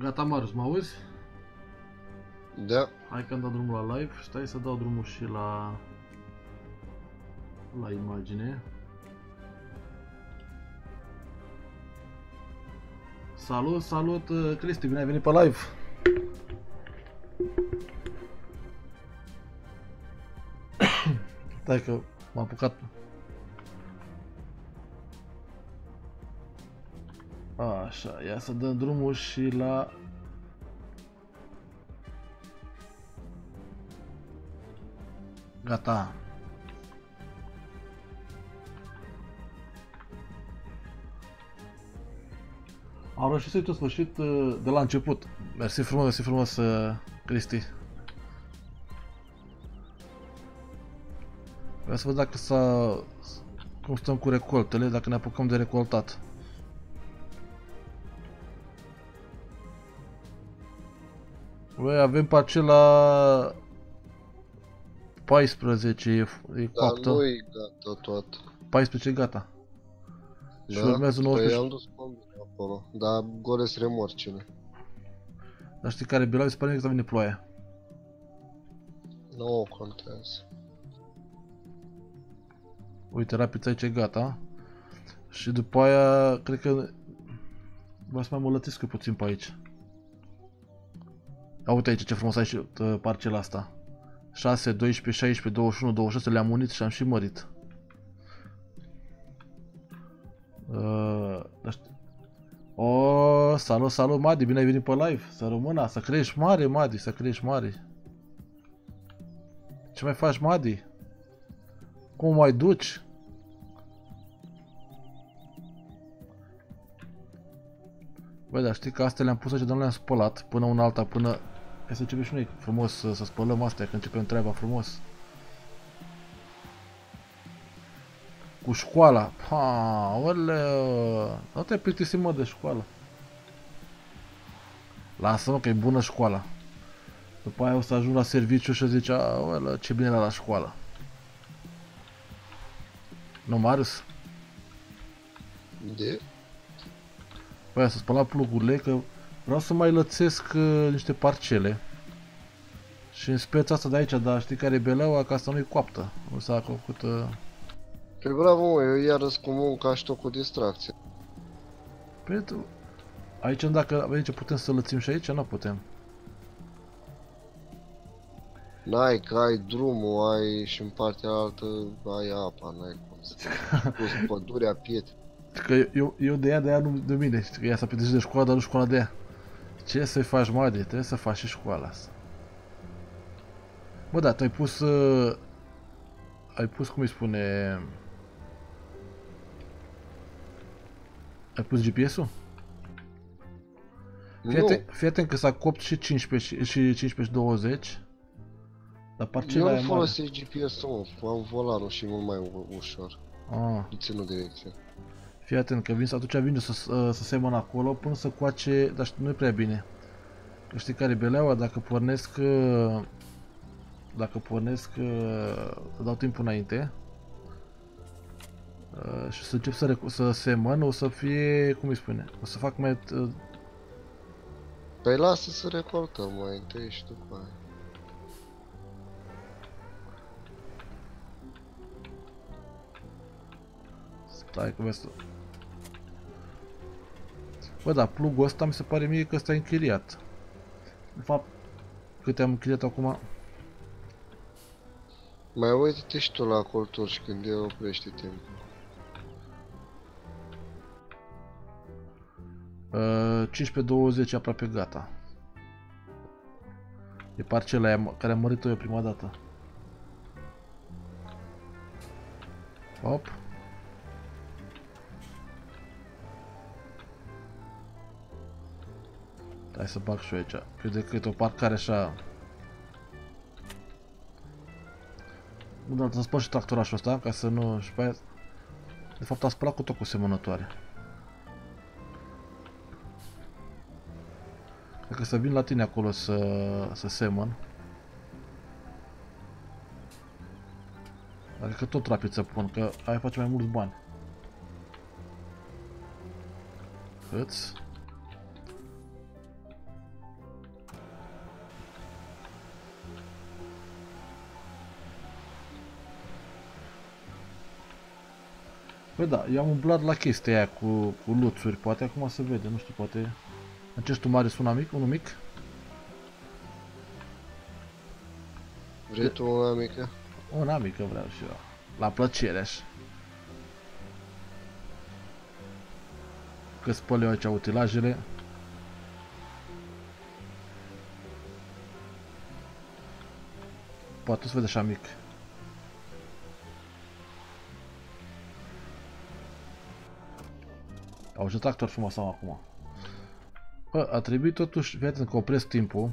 Gata, Marius, mă auzi? Da. Hai că am dat drumul la live. Stai să dau drumul și la... La imagine. Salut, salut, uh, Cristi, bine ai venit pe live! Stai că m-am apucat. Așa, ia să dăm drumul și la Gata. Am reușit să-i tot sfârșit uh, de la început. Mersi frumos, mersi frumos, uh, Cristi. Vreau să văd dacă s-a... Cum stăm cu recoltele, dacă ne apucăm de recoltat. Băi, avem pe acela 14 e, e Dar coaptă. nu e gata tot. 14 gata. Și Da? urmează Păi 19. am dus pe mine acolo. Dar golesc remorcile. Dar știi care Bilal se pare că vine ploaia. Nu contează. Uite, rapid aici e gata. Și după aia, cred că... Vreau să mai mălătesc eu puțin pe aici. A, uite aici ce frumos ai și uh, parcela asta. 6, 12, 16, 21, 26 le-am unit și am și mărit. Uh, dar știi- o, salut, salut, Madi, bine ai venit pe live. Să rămână, să crești mare, Madi, să crești mare. Ce mai faci, Madi? Cum mai duci? Băi, dar știi că astea le-am pus aici, dar nu le-am spălat până una alta, până... Hai să începem și noi frumos să, să spălăm astea, că începem treaba frumos. Cu școala. Pa, oleu. Nu te plictisi mă de școală. Lasă-mă că e bună școala. După aia o să ajung la serviciu și zice, aoleu, ce bine era la școală. Nu, Marius? De? Păi să spăla plugurile, că vreau să mai lățesc uh, niște parcele. Și în speța asta de aici, dar știi care e beleaua, că asta nu-i coaptă. Nu s-a făcut... Uh... Păi bravo, mă, eu iarăs cu munca și tot cu distracție. Păi tu... Aici, dacă aici putem să lățim și aici, nu putem. N-ai, că ai drumul, ai și în partea altă ai apa, n-ai cum să pus pădurea pietre. Că eu, eu de ea, de ea nu de mine. Știi că ea s-a pregătit de școală, dar nu școala de ea. Ce să-i faci, Madi? Trebuie să faci și școala asta. Bă, da, tu ai pus... Uh, ai pus, cum îi spune... Ai pus GPS-ul? Fii Nu, atent, fii atent că s-a copt și 15 și, și 15 și 20. Dar eu parcela nu e mare. folosesc GPS-ul, mă, am volanul și e mult mai u- ușor. Ah. Nu ținut direcție. Fii atent că vin, atunci vin să, să, să semăn acolo până să coace, dar știi, nu e prea bine. Că știi care e beleaua? Dacă pornesc, uh, dacă pornesc, uh, să dau timpul înainte uh, și să încep să, recu- să semăn, o să fie, cum îi spune, o să fac mai, uh, Păi lasă să recoltăm mai întâi și după aia. stai că vezi Bă, da, plugul ăsta mi se pare mie că ăsta e închiriat. De fapt, câte am închiriat acum, Mai uite-te și tu la culturi și când el oprește timpul. Uh, 15-20 aproape gata. E parcela aia care am mărit-o eu prima dată. Hop. Hai să bag și eu aici. Cât de cât o parcare așa... Nu, dar să spăl și tractorașul ăsta, ca să nu... Și pe aia... De fapt, a spălat cu tot cu semănătoare. Cred că să vin la tine acolo să, să semăn. Adică tot rapid să pun, că ai face mai mulți bani. Câți? Păi da, eu am umblat la chestia aia cu, cu luțuri, poate acum se vede, nu știu, poate... Încerci tu mare una mic, unul mic? Vrei tu una mică? Una mică vreau și eu. La plăcere așa. Că spăl eu aici utilajele. Poate să vede așa mic. Au și tractor frumos am acum. Bă, a trebuit totuși, fii atent că opresc timpul.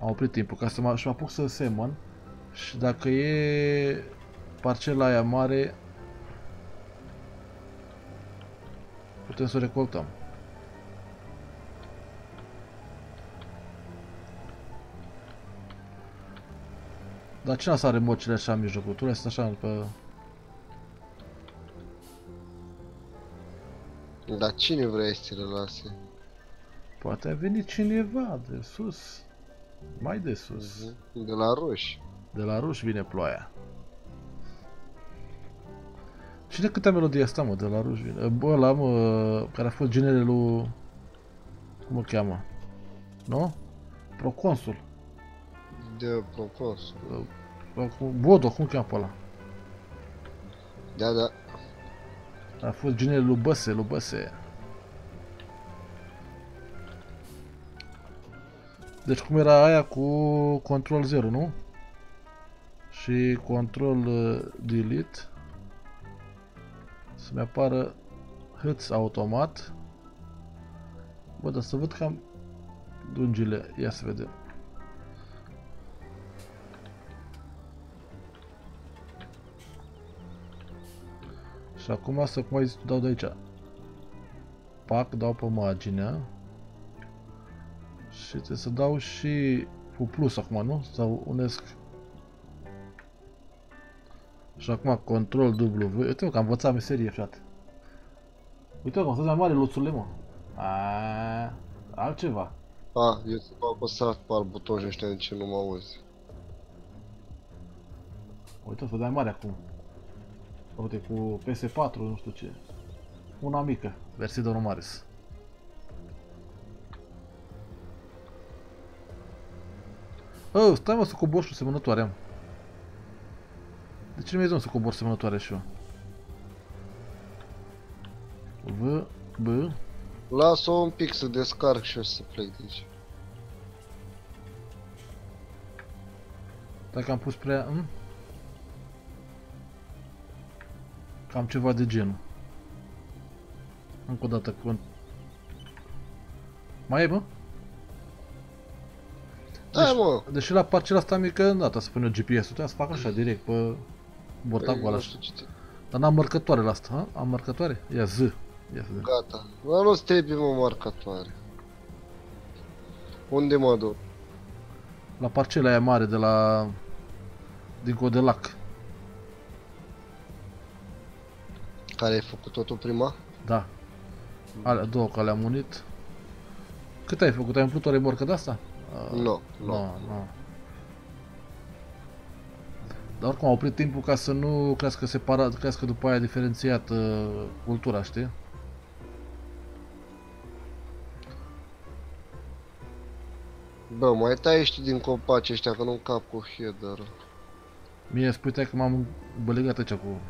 Am oprit timpul ca să mă, și mă apuc să semăn. Și dacă e parcela aia mare, putem să o recoltăm. Dar cine să are mocile așa în mijlocul? Tu le așa pe... Dar cine vrea să le lase? Poate a venit cineva de sus. Mai de sus. Mhm. De la roși. De la ruși vine ploaia. Cine câte melodie asta, mă, de la ruși vine? Bă, ăla, mă, care a fost genele lui... Cum o cheamă? Nu? Proconsul. De propos. Bodo, cum cheamă pe ăla? Da, da. A fost genele lui Băse, lui Băse. Deci cum era aia cu control 0, nu? Și control uh, delete. Să-mi apară hâț automat. Bă, dar să văd cam dungile. Ia să vedem. Și acum să cum ai zis, dau de aici. Pac, dau pe marginea. Și trebuie să dau și cu plus acum, nu? Sau unesc. Și acum control W. Uite că am învățat meserie, frate. Uite că am să mai mare luțurile, mă. A, altceva. A, eu să am apăsat pe alt buton și ăștia de ce nu mă auzi. Uite, să dai mare acum. Uite, cu PS4, nu știu ce. Una mică, versii de Maris. Oh, stai mă să cobor și semănătoare am. De ce nu mi-ai zis să cobor semănătoare și eu? V, B. Lasă-o un pic să descarc și o să plec de aici. Dacă am pus prea... Hm? Cam ceva de genul. Încă o dată cu... Mai e, bă? Da, mă! Deși la parcela asta mică, data să pune GPS-ul, trebuia să fac așa, direct, pe bortacul ăla. nu știu ce te... Dar n-am mărcătoare la asta, ha? Am mărcătoare? Ia Z. Ia să vedem. Gata. Dar nu-ți trebuie, mă, marcatoare. Unde mă duc? La parcela aia mare de la... Dincolo de lac. Care ai făcut totul prima? Da. Alea două care le-am unit. Cât ai făcut? Ai umplut o remorcă de asta? Uh, Nu, Nu, nu. nu. Dar oricum a oprit timpul ca să nu crească separat, crească după aia diferențiat uh, cultura, știi? Bă, mai tai știi din copaci ăștia că nu cap cu header. Mie spui că m-am bălegat aici cu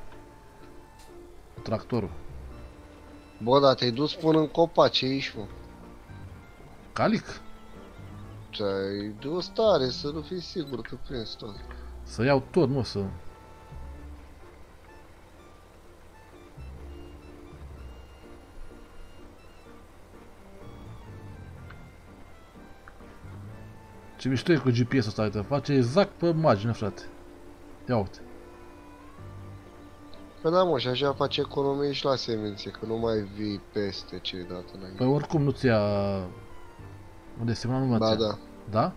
tractorul. Bă, dar te-ai dus până în copaci aici, mă. Calic? Ți-ai dus tare să nu fii sigur că prins tot. Să iau tot, nu să... Ce mișto e cu GPS-ul ăsta, uite, face exact pe margine, frate. Ia uite. Păi da, mă, și așa face economie și la semințe, că nu mai vii peste ce dată înainte. Păi oricum nu-ți ia... Unde semna nu mă Da, da. Da?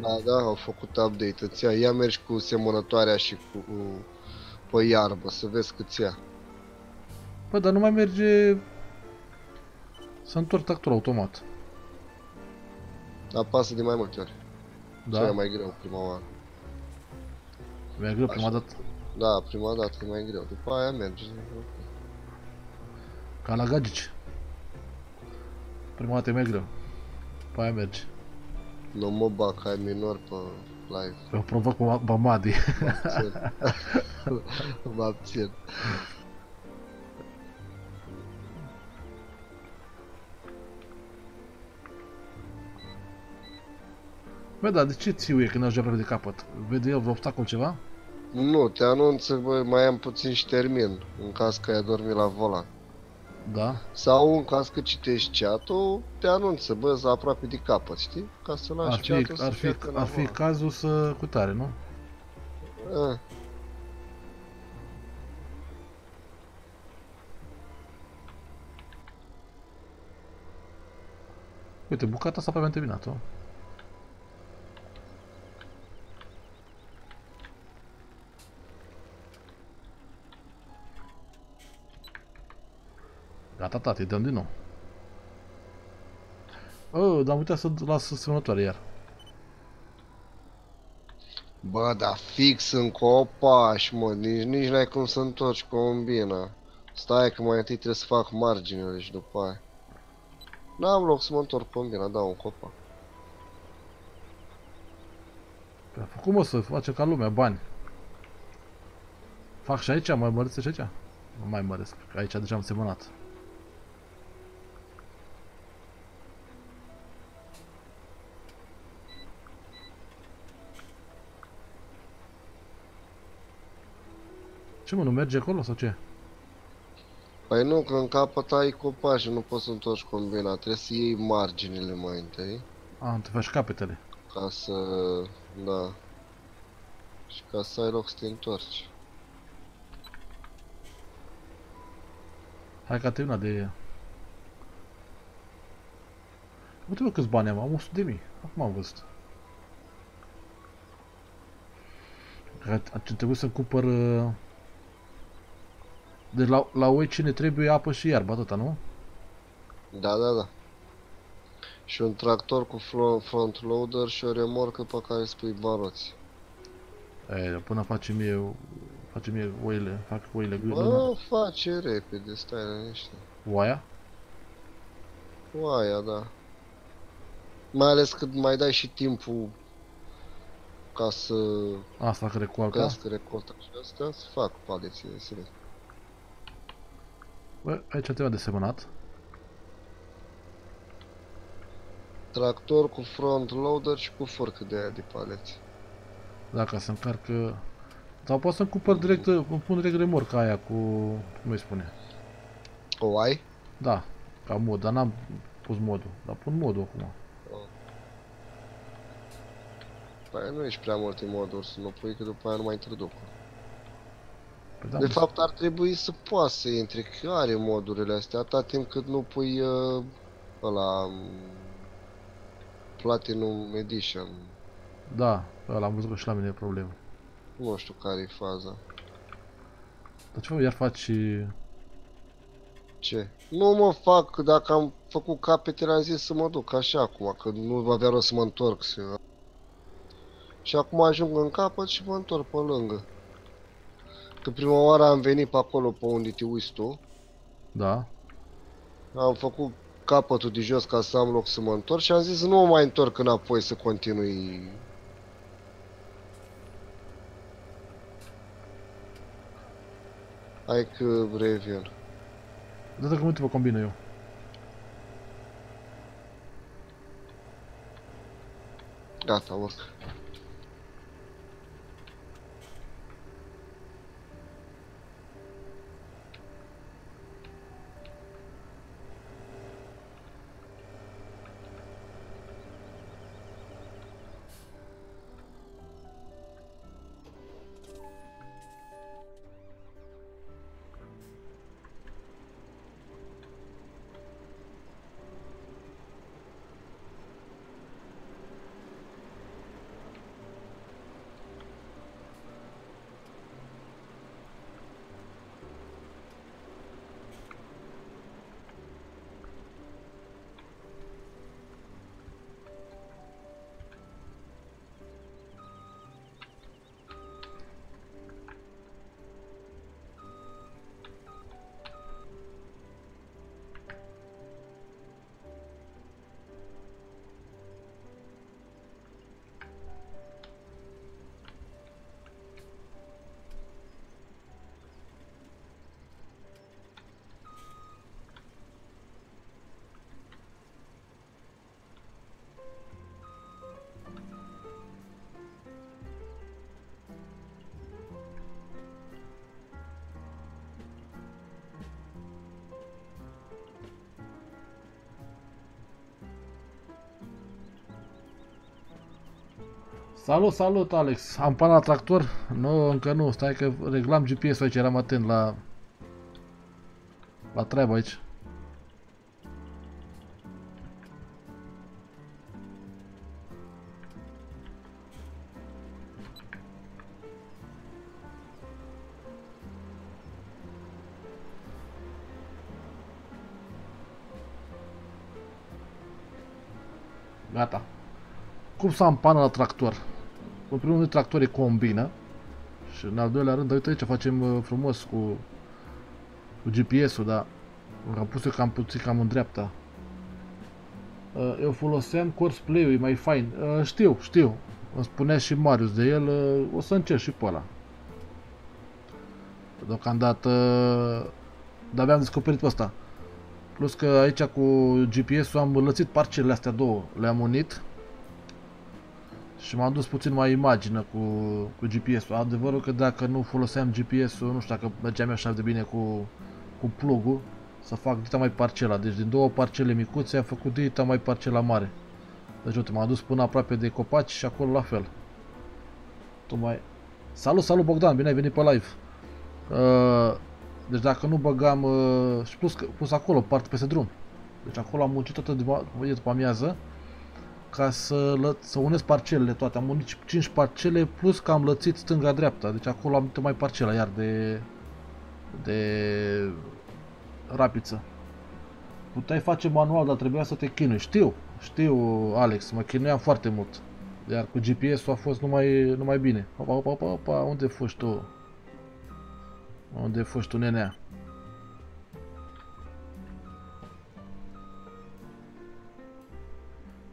Da, da, au făcut update. Îți ia, ia mergi cu semănătoarea și cu, cu pe iarbă, să vezi cât ia. Păi, dar nu mai merge... Să întorc tractorul automat. Apasă de mai multe ori. Da? Da? e mai greu prima oară. Mi-a greu prima Așa. dată. Da, prima dată e mai greu, după aia merge. Ca la gagici. Prima dată e mai greu. După aia merge. Nu mă bag, ai minor pe live. Eu provoc pe Bamadi. Mă abțin. Bă, dar de ce țiuie când ajunge de capăt? Vede el vreo obstacol ceva? Nu, te anunță, bă, mai am puțin și termin, în caz că ai dormit la volan. Da. Sau în caz că citești chat-ul, te anunță, bă, să aproape de capăt, știi? Ca să lași Ar fi, chat-ul să ar fi, treacă la ar fi volan. cazul să cu tare, nu? Ah, Uite, bucata asta aproape am terminat-o. Gata, tati, dăm din nou. Oh, dar am uitat să las semnătoare iar. Bă, dar fix în copaș, mă, nici, nici n-ai cum să întorci combina. Stai că mai întâi trebuie să fac marginile și după aia. N-am loc să mă întorc combina, dau un copac. Păi, Cum o să facem ca lumea bani? Fac și aici, mai măresc și aici? Nu mai măresc, că aici deja am semănat. Ce mă, nu merge acolo sau ce? Păi nu, că în capăt ai copaș și nu poți să întorci combina, trebuie să iei marginile mai întâi. A, te faci capetele. Ca să... da. Și ca să ai loc să te întorci. Hai că a terminat de... Uite mă câți bani am, am 100 de mii. Acum am văzut. Că a- a- trebuie să cumpăr... uh, Deci la, la oi ce ne trebuie e apă și iarbă, atâta, nu? Da, da, da. Și un tractor cu flo- front loader și o remorcă pe care spui baroți. E, până face mie... Face mie oile, fac oile gândă. Bă, face repede, stai liniște. Oaia? Oaia, da. Mai ales cât mai dai și timpul ca să Asta care coalca. crească recolta și astea, să fac paleții de sile. Bă, aici trebuie de semănat. Tractor cu front loader și cu furcă de aia de paleți. Dacă se încarcă... Sau pot să-mi cumpăr direct, îmi pun direct remorca aia cu... Cum îi spune? O ai? Da, ca mod, dar n-am pus modul. Dar pun modul acum. Păi nu ești prea multe moduri să nu pui, că după aia nu mai introduc. Păi da, De mă, fapt ar trebui să poată să intre, că are modurile astea, atâta timp cât nu pui uh, ăla um, Platinum Edition. Da, ăla am văzut că și la mine e problemă. Nu știu care e faza. Dar ce mă, iar faci și... Ce? Nu mă fac, dacă am făcut capetele am zis să mă duc așa acum, că nu va avea rost să mă întorc. Să... Și acum ajung în capăt și mă întorc pe lângă. Că prima oară am venit pe acolo pe unde te uiți tu, Da. am făcut capătul de jos ca să am loc să mă întorc și am zis nu mă mai întorc înapoi să continui. Hai că revin. Dată cum uite vă combină eu. Gata, urc. Salut, salut Alex! Am pana la tractor? Nu, încă nu, stai că reglam GPS-ul aici, eram atent la... La treabă aici. Gata. Cum să am pană la tractor? În primul rând tractorii combină. Și în al doilea rând, uite ce facem uh, frumos cu, cu GPS-ul, dar am pus eu cam puțin cam în dreapta. Uh, eu foloseam Courseplay-ul, e mai fain. Uh, știu, știu. Îmi spunea și Marius de el, o să încerc și pe ăla. Deocamdată, dar abia am descoperit pe ăsta. Plus că aici cu GPS-ul am lățit parcelele astea două, le-am unit și m-am dus puțin mai imagine cu, cu GPS-ul. Adevărul că dacă nu foloseam GPS-ul, nu știu dacă mergeam așa de bine cu, cu plugul, să fac dita mai parcela. Deci din două parcele micuțe am făcut dita mai parcela mare. Deci uite, m-am dus până aproape de copaci și acolo la fel. Tu mai... Salut, salut Bogdan, bine ai venit pe live. Uh, deci dacă nu băgam, uh, și plus, pus acolo, parte peste drum. Deci acolo am muncit toată de după amiază ca să, lă, să unesc parcelele toate. Am unit 5 parcele plus că am lățit stânga-dreapta. Deci acolo am mai parcela iar de, de rapiță. Puteai face manual, dar trebuia să te chinui. Știu, știu, Alex, mă chinuiam foarte mult. Iar cu GPS-ul a fost numai, numai bine. Opa, opa, opa, opa, unde fugi tu? Unde fugi tu, nenea?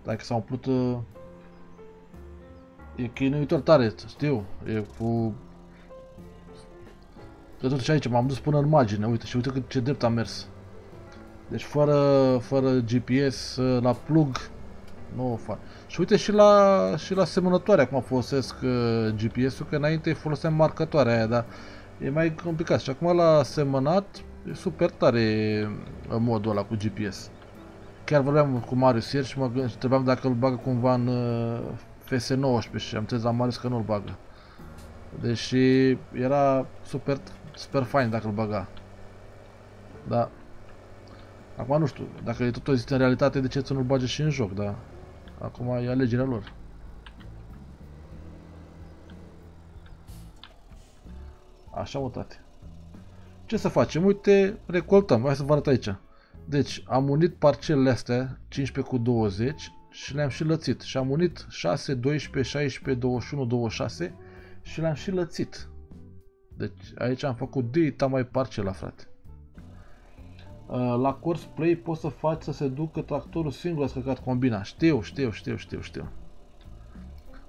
Dacă s-a umplut... Uh, e chinuitor tare, știu. E cu... De tot și aici, m-am dus până în margine, uite, și uite cât ce drept am mers. Deci fără, fără GPS, uh, la plug, nu o fac. Și uite și la, și la semănătoare acum folosesc uh, GPS-ul, că înainte foloseam marcătoarea aia, dar e mai complicat. Și acum la semănat e super tare modul ăla cu GPS. Chiar vorbeam cu Marius ieri și mă întrebam dacă îl bagă cumva în uh, FS19 și am înțeles la Marius că nu îl bagă. Deși era super, super fain dacă îl baga. Da. Acum nu știu, dacă e tot există în realitate, de ce să nu-l bage și în joc, da? Acum e alegerea lor. Așa, mă, tate. Ce să facem? Uite, recoltăm. Hai să vă arăt aici. Deci am unit parcelele astea 15 cu 20 și le-am și lățit. Și am unit 6, 12, 16, 21, 26 și le-am și lățit. Deci aici am făcut dita mai parcela, frate. Uh, la Course Play poți să faci să se ducă tractorul singur la scăcat combina. Știu, știu, știu, știu, știu.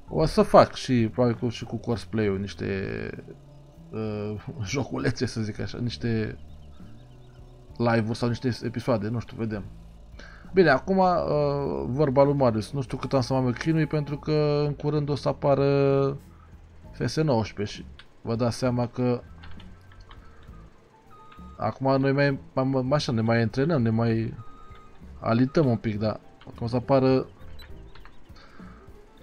O să fac și probabil cu, și cu Course Play-ul niște uh, joculețe, să zic așa, niște live-uri sau niște episoade, nu știu, vedem. Bine, acum uh, vorba lui Marius, nu știu cât am să mă chinui pentru că în curând o să apară FS19 și vă dați seama că acum noi mai, mai, așa, ne mai antrenăm, ne mai alităm un pic, dar acum o să apară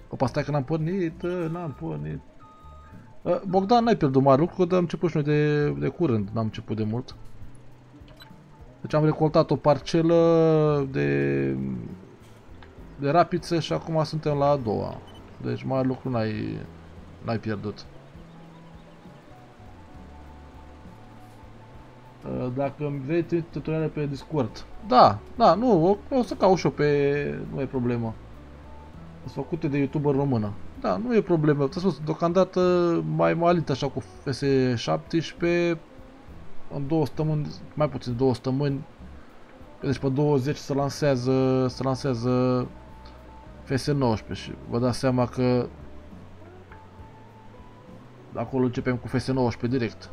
Opa, stai că n-am pornit, ă, n-am pornit. Uh, Bogdan, n-ai pierdut mare lucru, că am început și noi de, de curând, n-am început de mult. Deci am recoltat o parcelă de, de rapiță și acum suntem la a doua. Deci mai lucru n-ai n-ai pierdut. Uh, dacă îmi vei tutoriale pe Discord. Da, da, nu, o, o să caut și pe... nu e problemă. Sunt făcute de youtuber română. Da, nu e problemă. Te spus, deocamdată mai malit așa cu FS17 în două săptămâni, mai puțin două săptămâni, deci pe 20 se lansează, se lansează FS19 și vă dați seama că acolo începem cu FS19 direct.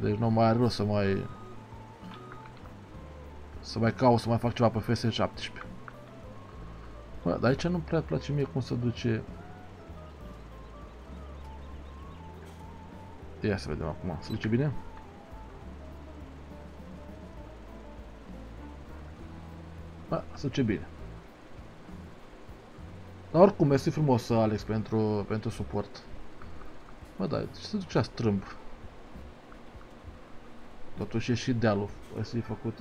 Deci nu mai are rost să mai să mai caut să mai fac ceva pe FS17. Bă, dar aici nu prea place mie cum se duce Ia să vedem acum. Se duce bine? A, se duce bine. Dar oricum, este frumos, Alex, pentru, pentru suport. Mă, da, ce se ducea strâmb? Totuși e și dealul, să făcut.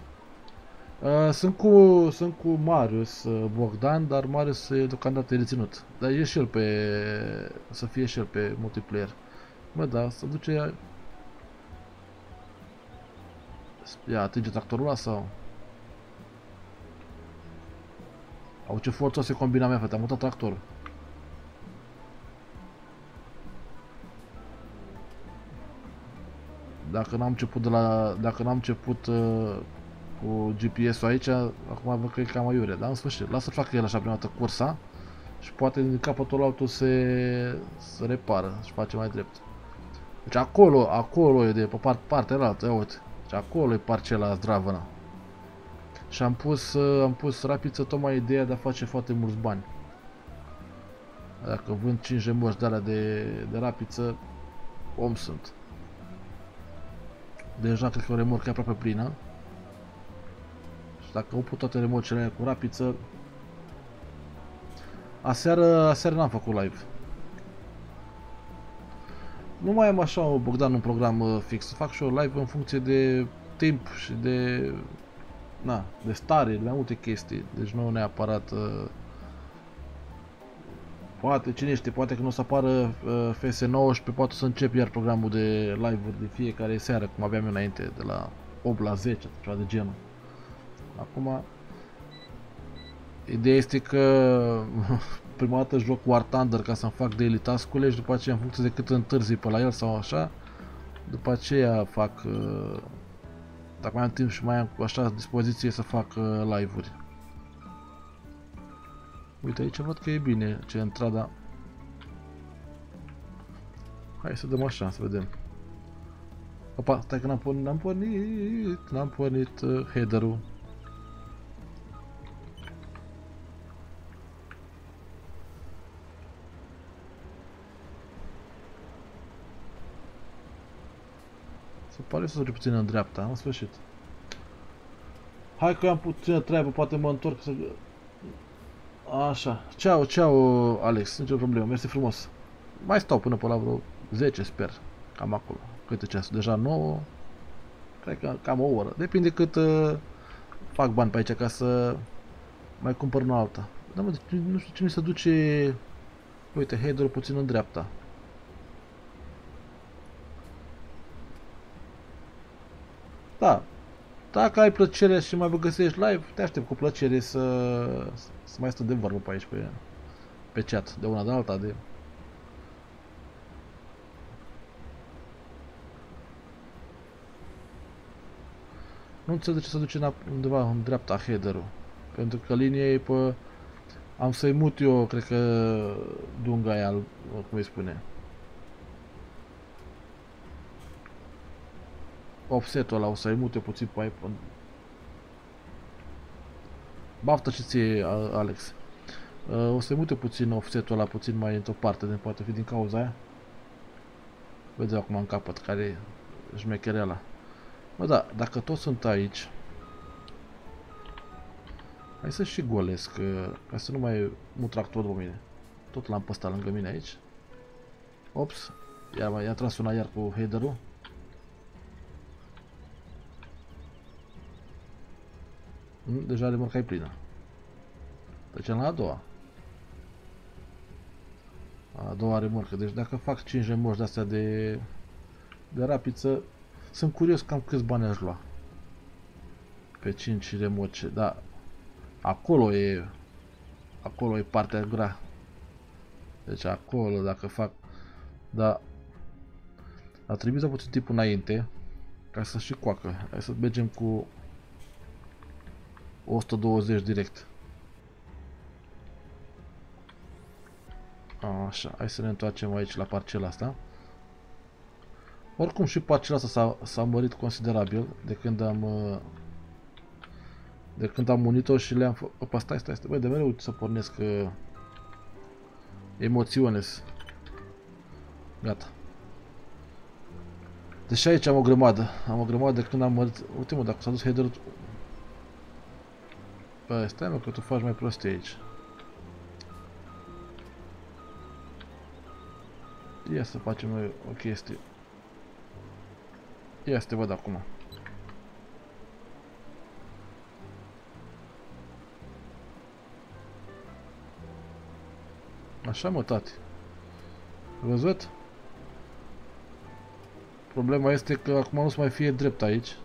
Uh, sunt cu, sunt cu Marius uh, Bogdan, dar Marius e deocamdată reținut. Dar e și el pe... să fie și el pe multiplayer. Mă, da, să duce... Ia, atinge tractorul ăla sau... Au ce forță se combina mea, fete, am mutat tractorul. Dacă n-am început de la... Dacă n-am început uh, cu GPS-ul aici, acum văd că e cam aiure, dar în sfârșit, lasă să facă el așa prima dată cursa și poate din capătul altul se, se repară și face mai drept. Deci acolo, acolo e de pe part, partea altă, ia uite. Deci acolo e parcela zdravăna. Și am pus, am pus rapiță tocmai ideea de a face foarte mulți bani. Dacă vând 5 remoși de alea de, de rapiță, om sunt. Deja cred că o remorcă e aproape plină. Și dacă au put toate remorcele cu rapiță... Aseară, aseară n-am făcut live. Nu mai am așa, Bogdan, un program uh, fix. Fac și eu live în funcție de timp și de... Na, de stare, de mai multe chestii. Deci nu neapărat... Uh, poate, cine știe, poate că nu o să apară uh, FS19, poate să încep iar programul de live-uri de fiecare seară, cum aveam eu înainte, de la 8 la 10, ceva de genul. Acum, ideea este că prima dată joc War Thunder ca să-mi fac daily task-urile și după aceea în funcție de cât întârzi pe la el sau așa, după aceea fac, uh, dacă mai am timp și mai am așa dispoziție să fac uh, live-uri. Uite aici văd că e bine ce intra, Hai să dăm așa, să vedem. Opa, stai că n-am pornit, n-am pornit, n-am pornit uh, header-ul. Pare să puțin în dreapta, în sfârșit. Hai că am puțină treabă, poate mă întorc să... Așa. Ceau, ceau, Alex, nicio problemă, mersi frumos. Mai stau până pe la vreo 10, sper. Cam acolo. Câte ceas? Deja 9. Cred că cam o oră. Depinde cât uh, fac bani pe aici ca să mai cumpăr o alta. Da, mă, deci nu știu ce mi se duce... Uite, header puțin în dreapta. Da. Dacă ai plăcere și mai găsești live, te aștept cu plăcere să, să mai stăm de vorbă pe aici, pe, pe chat, de una de alta, de... Nu înțeleg de ce se duce undeva în dreapta header-ul. Pentru că linia e pe... Am să-i mut eu, cred că, dunga aia, cum îi spune. Offset-ul ăla, o să-i mute puțin pe iPhone. Baftă și ție, Alex. Uh, o să-i mute puțin offset-ul ăla, puțin mai într-o parte, de poate fi din cauza aia. Vedeți acum în capăt care e șmechereala. Bă, da, dacă toți sunt aici, hai să și golesc, uh, ca să nu mai mut tractorul după mine. Tot l-am păstat lângă mine aici. Ops, iar i-a tras una iar cu header-ul. Deja remorca e plină. Trecem la a doua. A doua remorcă. Deci dacă fac 5 remorci de astea de, de rapiță, sunt curios cam câți bani aș lua. Pe 5 remorce, da. Acolo e acolo e partea grea. Deci acolo dacă fac da a trebuit să puțin timpul înainte ca să și coacă. Hai să mergem cu 120 direct. Așa, hai să ne întoarcem aici la parcela asta. Oricum și parcela asta s-a mărit considerabil de când am uh, de când am unit-o și le-am făcut... Opa, stai, stai, stai, băi, de mereu să pornesc uh, emoționes. Gata. Deci aici am o grămadă. Am o grămadă de când am mărit... Uite mă, dacă s-a dus header Bă, stai mă că tu faci mai prostie aici. Ia să facem noi o chestie. Ia să te văd acum. Așa mă, tati. Văzut? Problema este că acum nu se mai fie drept aici.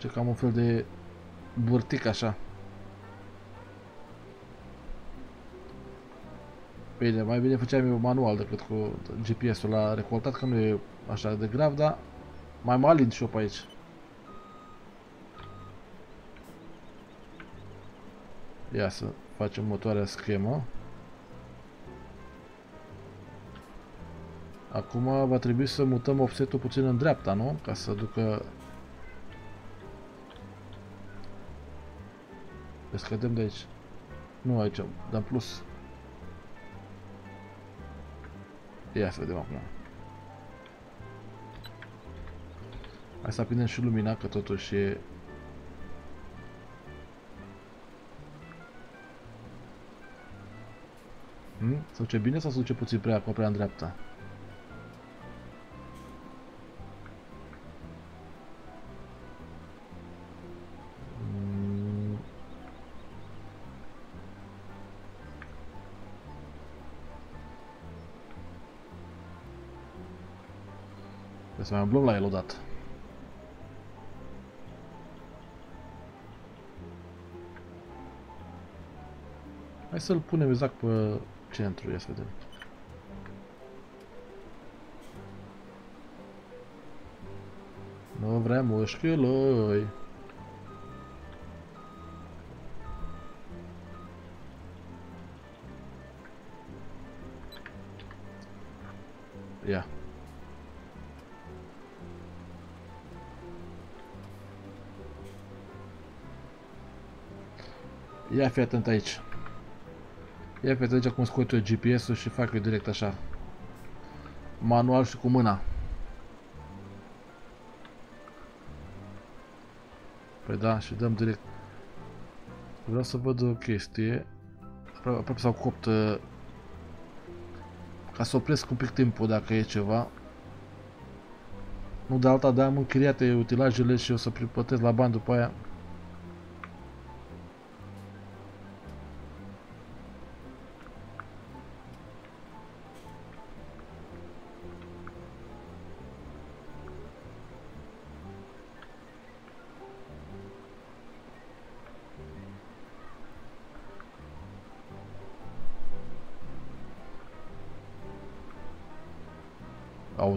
Deci cam un fel de burtic așa. Bine, mai bine făceam eu manual decât cu GPS-ul la recoltat, că nu e așa de grav, dar mai mă alin și eu pe aici. Ia să facem următoarea schemă. Acum va trebui să mutăm offset-ul puțin în dreapta, nu? Ca să ducă... Le scădem de aici. Nu aici, dar plus. Ia să vedem acum. Hai să aprindem și lumina, că totuși e... Hmm? Se duce bine sau se duce puțin prea, prea în dreapta? Să mai umblăm la el odată. Hai să-l punem exact pe centru, ia să vedem. Nu vrem mușchiloi. Ia fi atent aici. Ia fi atent cum scot eu GPS-ul și fac eu direct așa. Manual și cu mâna. Păi da, și dăm direct. Vreau să văd o chestie. Aproape s-au copt uh, ca să opresc un pic timpul dacă e ceva. Nu de alta, dar am închiriate utilajele și o să plătesc la bani după aia.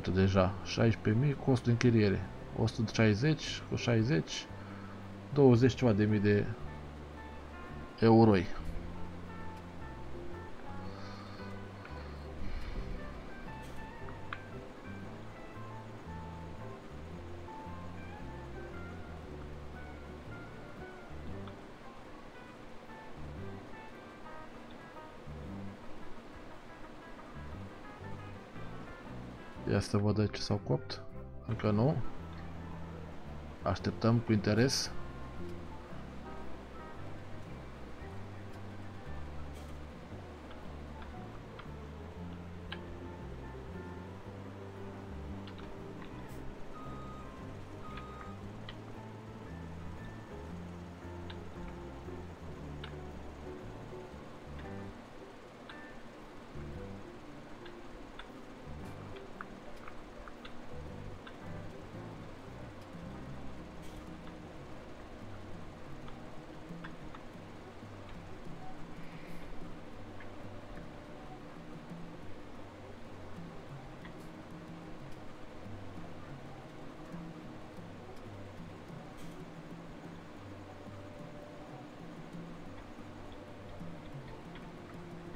Auto deja. 16.000 cost de închiriere. 160 cu 60 20 ceva de mii de euroi. Să văd ce s-au copt. Încă nu. Așteptăm cu interes.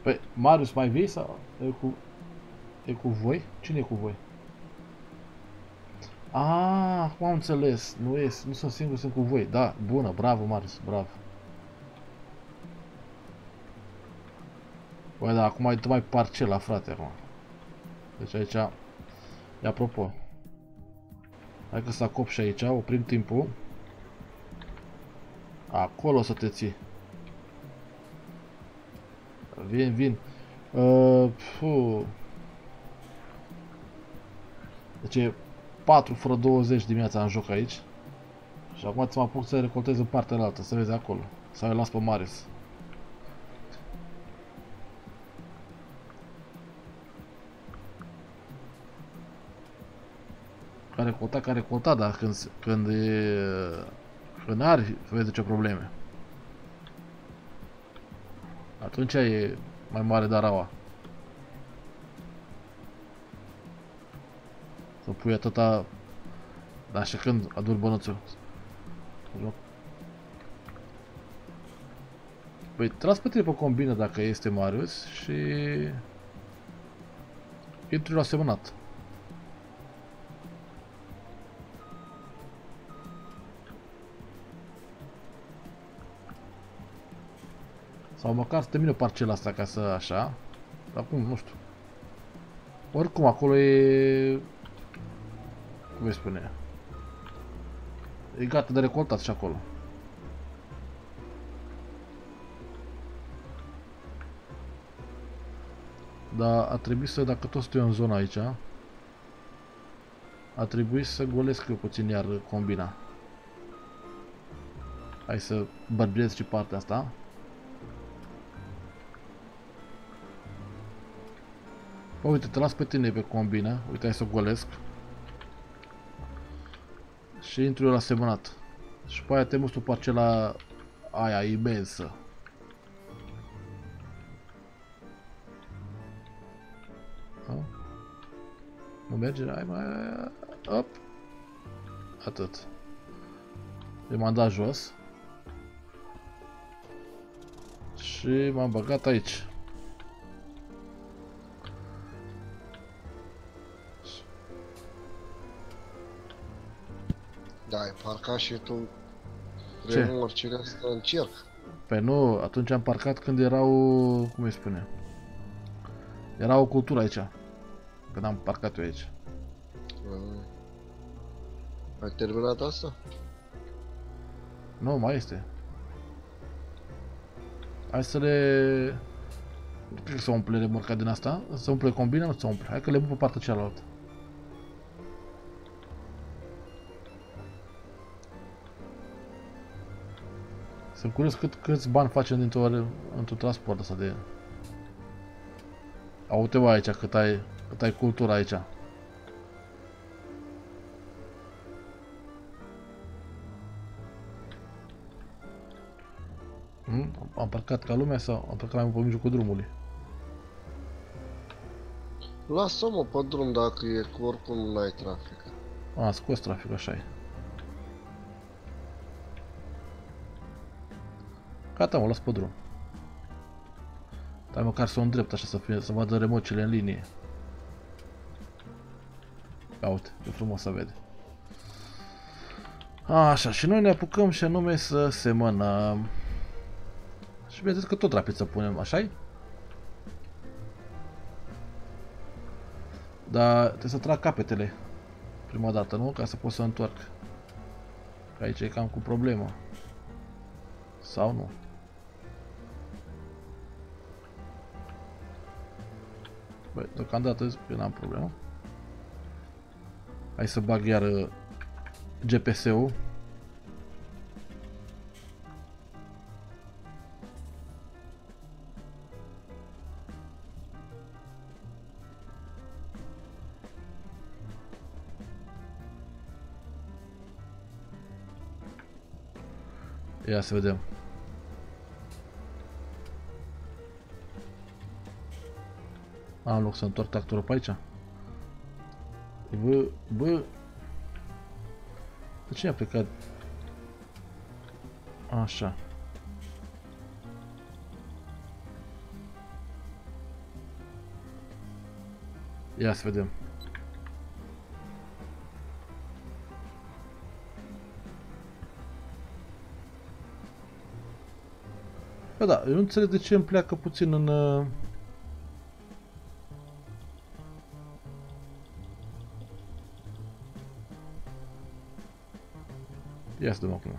Păi, Marius, mai vii sau e cu, e cu voi? Cine e cu voi? Ah, acum am înțeles. Nu, e, nu sunt singur, sunt cu voi. Da, bună, bravo, Marius, bravo. Băi, da, acum ai mai parcela, frate, acum. Deci aici, e apropo. Hai că să acop și aici, oprim timpul. Acolo să te ții. Vin, vin. Uh, puh. Deci e 4 fără 20 dimineața în joc aici. Și acum să mă apuc să recoltez în partea altă, să vezi acolo. Sau îl las pe Maris. Care recolta, care recolta, dar când, când e... Când are, vezi ce probleme. Atunci e mai mare daraua. Să pui atâta... Da, și când adur bănuțul. Păi tras pe tine pe combină dacă este Marius și... Intri la semănat. Sau măcar să termină parcela asta ca să așa. Acum, nu știu. Oricum, acolo e... Cum îi spune? E gata de recoltat și acolo. Dar a trebuit să, dacă tot stau în zona aici, a trebuit să golesc eu puțin iar combina. Hai să bărbilez și partea asta. Bă, uite, te las pe tine pe combina. Uite, hai să golesc. Și intru eu la semănat. Și pe aia te mustu parcela aia imensă. Nu merge? Hai mai... Op. Atât. Eu m-am dat jos. Și m-am băgat aici. Da, ai parcat și tu Ce? remorcile astea în cerc. Păi nu, atunci am parcat când erau... Cum îi spune? Era o cultură aici. Când am parcat eu aici. Ah. Ai terminat asta? Nu, mai este. Hai să le... Nu cred că să umple remorca din asta. Să umple combina, nu să umple. Hai că le pun pe partea cealaltă. Sunt curios cât, câți bani facem dintr-o într transport ăsta de... A, uite bă aici cât ai, cât ai cultură aici. Hmm? Am parcat ca lumea sau am parcat mai mult pe mijlocul drumului? Lasă-mă pe drum dacă e că oricum n-ai trafic. A, scos trafic, așa e. Gata, mă las pe drum. Dar măcar să o îndrept așa să, fie, să vadă remocile în linie. Ia uite, e frumos să vede. Așa, și noi ne apucăm și anume să semănăm. Și vedeți că tot rapid să punem, așa -i? Dar trebuie să trag capetele prima dată, nu? Ca să pot să întorc. Că aici e cam cu problemă. Sau nu? Băi, deocamdată eu n-am problemă. Hai să bag iar uh, GPS-ul. Ia să vedem. Am loc să întorc tractorul pe aici? Bă, bă... De ce a plecat? Așa. Ia să vedem. Bă, da, eu nu înțeleg de ce îmi pleacă puțin în... Uh... Ia să dăm acum.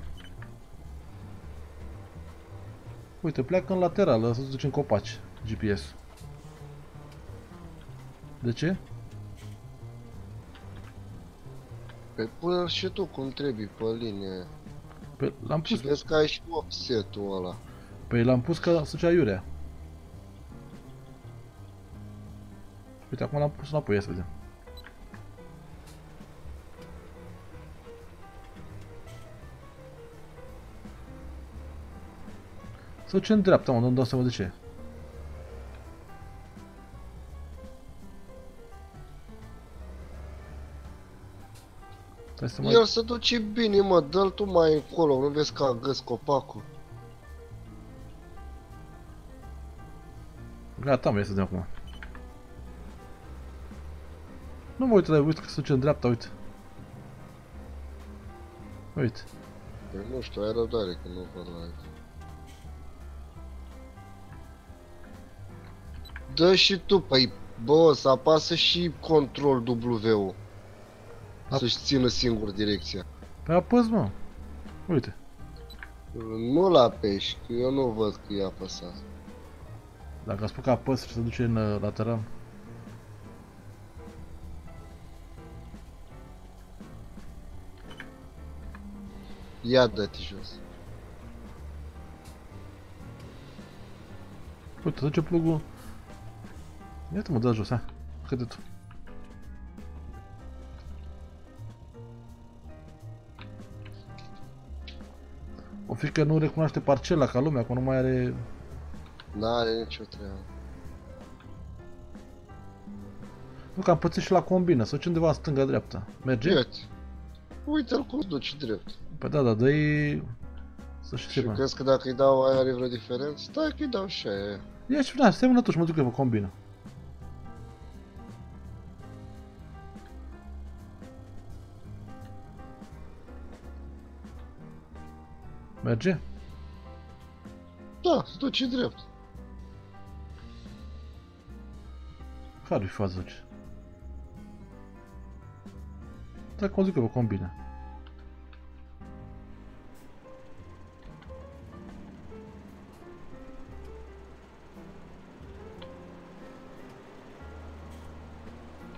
Uite, pleacă în lateral, să se duce în copaci, GPS. De ce? Pe până și tu cum trebuie pe linie. Păi l-am Și pus, vezi că ai și offset-ul ăla. păi l-am pus ca să ducea iurea. Uite, acum l-am pus înapoi, ia să vedem. Duce în dreapta, mă, nu-mi dau seama de ce. Stai să mai... El se duce bine, mă, dă-l tu mai încolo, nu vezi că a găs copacul. Gata, mă, ia să vedem acum. Nu mă uit la uite că se duce în dreapta, uite. Uite. Păi nu știu, ai răbdare că nu văd la Dă și tu, păi, bă, să apasă și control W-ul. Ap- Să-și țină singur direcția. Pe apăs, mă. Uite. Nu la pești, că eu nu văd că e apăsat. Dacă a spus că apăs și se duce în uh, lateral. Ia dă-te jos. Uite, duce plugul. Iată mă, dă jos, hai. Câte tu. O fi că nu recunoaște parcela ca lumea, că nu mai are... N-are nicio treabă. Nu, că am pățit și la combină, să duce undeva în stânga-dreapta. Merge? Uite. Uite-l cum se duce drept. Păi da, da, dă-i... Să știi Și ce, mă. crezi că dacă îi dau aia are vreo diferență? Stai că îi dau și aia. Ia și, da, semnă tu și mă duc eu pe combină. Merge? Da, se duce drept. Care-i faza ce? Dacă mă duc eu pe combină.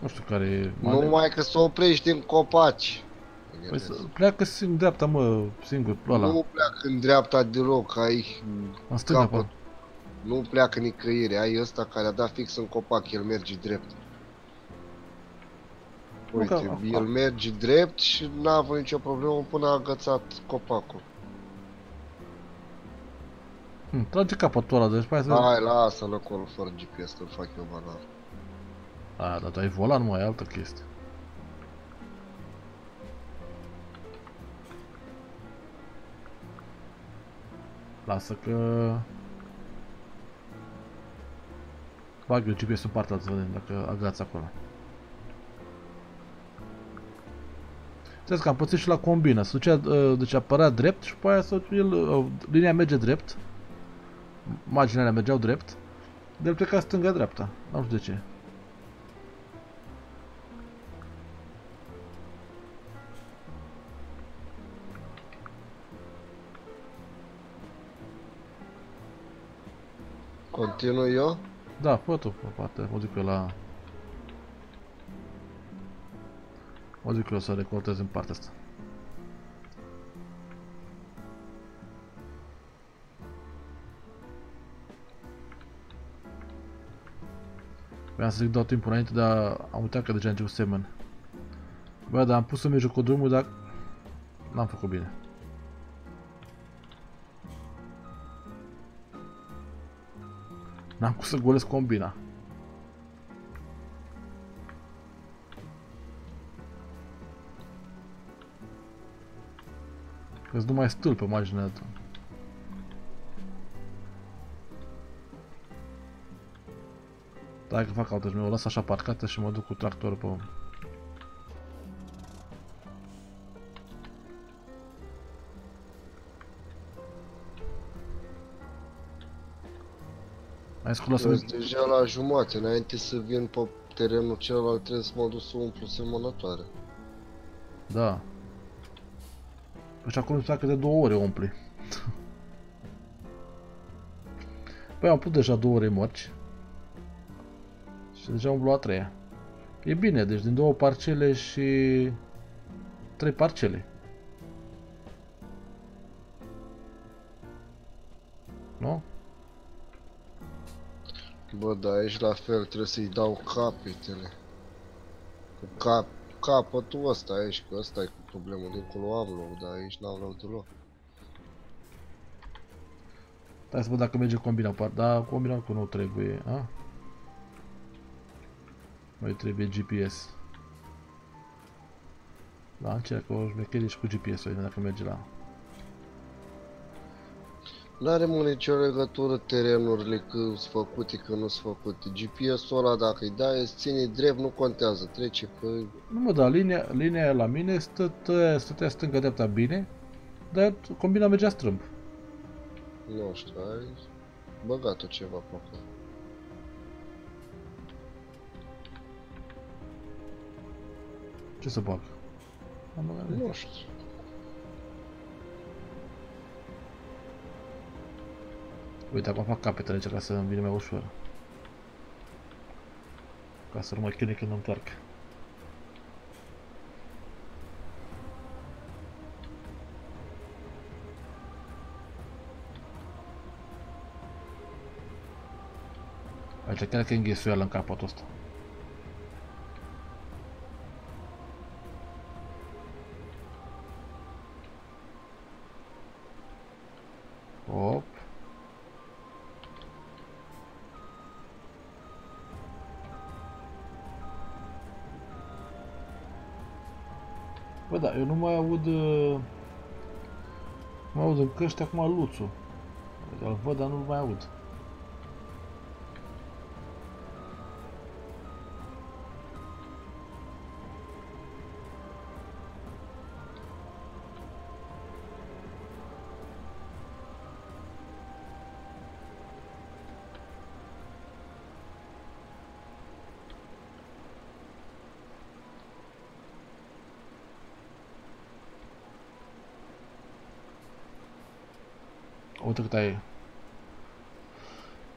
Nu știu care e... Numai că se oprește în copaci. Păi să pleacă în dreapta, mă, singur, ăla. Nu pleacă în dreapta deloc, ai În stânga, capăt. pe... Nu pleacă nicăieri, ai ăsta care a dat fix în copac, el merge drept. Nu, Uite, că- el merge drept și n-a avut nicio problemă până a agățat copacul. Hm, trage capătul ăla, deci hai să... Hai, lasă-l acolo fără GPS, că-l fac eu banal. A, dar tu ai volan, mă, e altă chestie. Lasă că... Bag eu GPS-ul în partea să vedem dacă agați acolo. Știți că am pățit și la combină. Se ducea, uh, deci apărea drept și după aia să el, uh, linia merge drept. Marginile mergeau drept. De el pleca stânga-dreapta. Nu știu de ce. Continui eu? Da, fă tu pe parte, mă duc eu la... Mă duc eu să recoltez în partea asta. Vreau să zic dau timpul înainte, dar am uitat că deja a început semen. Bă, dar am pus în mijlocul drumului, dar n-am făcut bine. N-am cum să golesc combina. Că-s numai stâlp pe marginea ta. Dacă fac auto, o las așa parcată și mă duc cu tractorul pe... Hai să lasă Sunt deja la jumate, înainte să vin pe terenul celălalt trebuie să mă duc să umplu semănătoare. Da. Păi și acolo îți pleacă de două ore umpli. Păi am pus deja două ore morci. Și deja umplu a treia. E bine, deci din două parcele și... trei parcele. Nu? Bă, dar aici la fel trebuie să-i dau capetele. Cu cap, capătul ăsta aici, că ăsta e cu problemul. Dincolo am loc, dar aici n-am loc deloc. Hai să văd dacă merge combina, par- da, combina cu nu trebuie, a? Mai trebuie GPS. Da, încerc o șmecherie și cu GPS-ul, vedem dacă merge la... N-are mă nicio legătură terenurile că sunt făcute, că nu sunt făcute. GPS-ul ăla dacă îi dai, îți ține drept, nu contează, trece pe... Nu mă, da, linia, linia aia la mine stătea, stătea stânga-dreapta bine, dar combina mergea strâmb. Nu știu, ai băgat-o ceva pe acolo. Ce să bag? Am băgat Nu știu. Uite, acum fac capetele, încerc ca să îmi vină mai ușor. Ca să nu mă chinui când mă întorc. Aici chiar că e înghesuială în capătul ăsta. Eu nu mai aud... uh, Nu mai aud în căști acum Luțu. Îl văd, dar nu-l mai aud. Cât ai.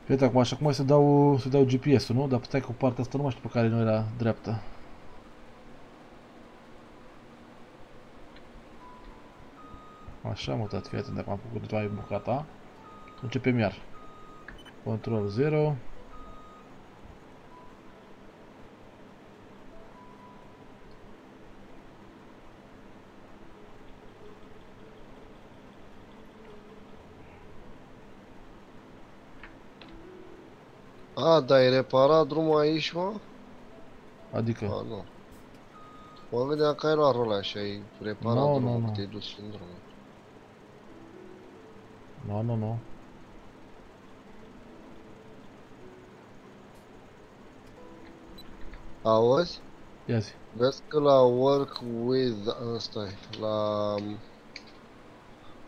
Uite acum, și acum să dau, să dau GPS-ul, nu? Dar stai cu partea asta nu mai știu pe care nu era dreapta. Așa, mă, tati, fii atent, dacă am făcut toată bucata. Începem iar. Control 0. A, dar ai reparat drumul aici, mă? Adică, A, nu. Mă gândeam că ai luat ăla și ai reparat Nu, drumul, nu, că nu. te-ai dus și în drum. nu, nu, nu. Auzi? Ia zi. Vezi că la work with, ăsta la um,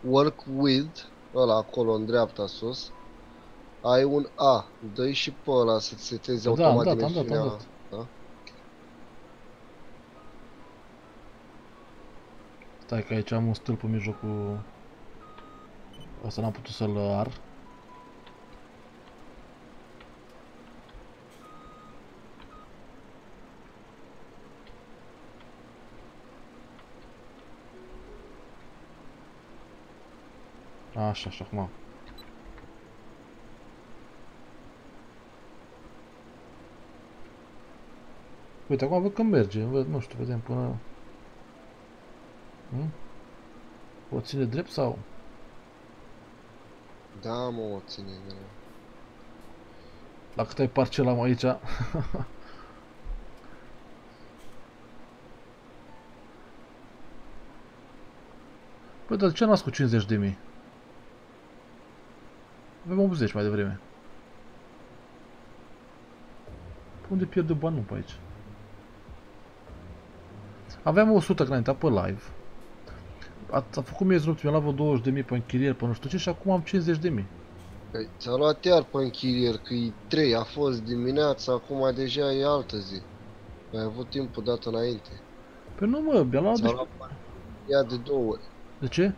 work with, ăla acolo în dreapta sus, ai un A, dă și pe ăla să-ți setezi Da, am automat dat, am dat, am dimensiunea. dat. Da? Stai că aici am un stâlp în mijlocul... Asta n-am putut să-l ar. Așa, așa, acum. Uite, acum văd că merge, văd, nu știu, vedem până... Hmm? O ține drept sau? Da, mă, o ține de la... La cât ai parcela am aici? Păi, dar de ce n-ați cu 50 de mii? Avem 80 mai devreme. Pe unde pierd eu bani nu pe aici? Aveam 100 înainte pe live. A, a făcut mie zrupt, mi-a luat vreo 20 de mii pe închirier, pe nu știu ce, și acum am 50 de mii. Păi, ți-a luat iar pe închirier, că e 3, a fost dimineața, acum deja e altă zi. Ai avut timp dată înainte. Păi nu mă, mi-a luat Ți-a de... luat bani. Ia de două ori. De ce?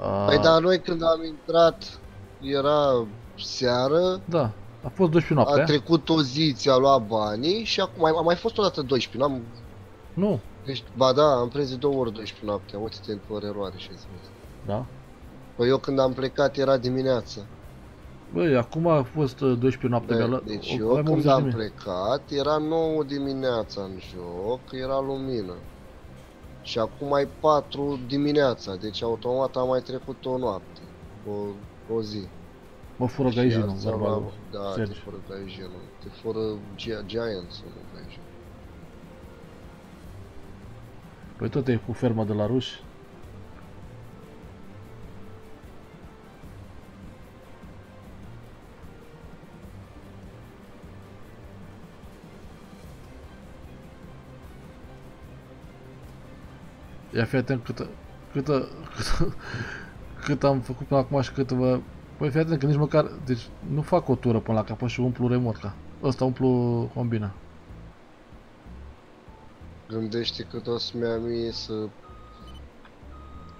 A, Păi dar noi când am intrat era seară, Da, a fost 12 a noaptea. trecut o zi, ți-a luat banii și acum mai, a mai fost o dată 12, n-am... Nu, Deci, ba da, am prins de două ori 12 noaptea, uite-te fără eroare și zi. Da? Păi eu când am plecat era dimineața. Băi, acum a fost uh, 12 noapte mi-a Bă, luat. deci o- eu aveam când 80 de am mii. plecat era 9 dimineața în joc, era lumină. Și acum ai 4 dimineața, deci automat am mai trecut o noapte, o, o zi. Mă fură Și gaijinul, asta vorba la- lui. Da, te Sergiu. fură gaijinul, te fură Gi- Giants-ul, Păi tot e cu ferma de la ruși. Ia fi atent câtă, câtă, câtă, cât am făcut până acum și cât vă... Păi fii atent că nici măcar, deci nu fac o tură până la capăt și umplu remorca. Ăsta umplu combina. Gândește cât o să-mi ia mie să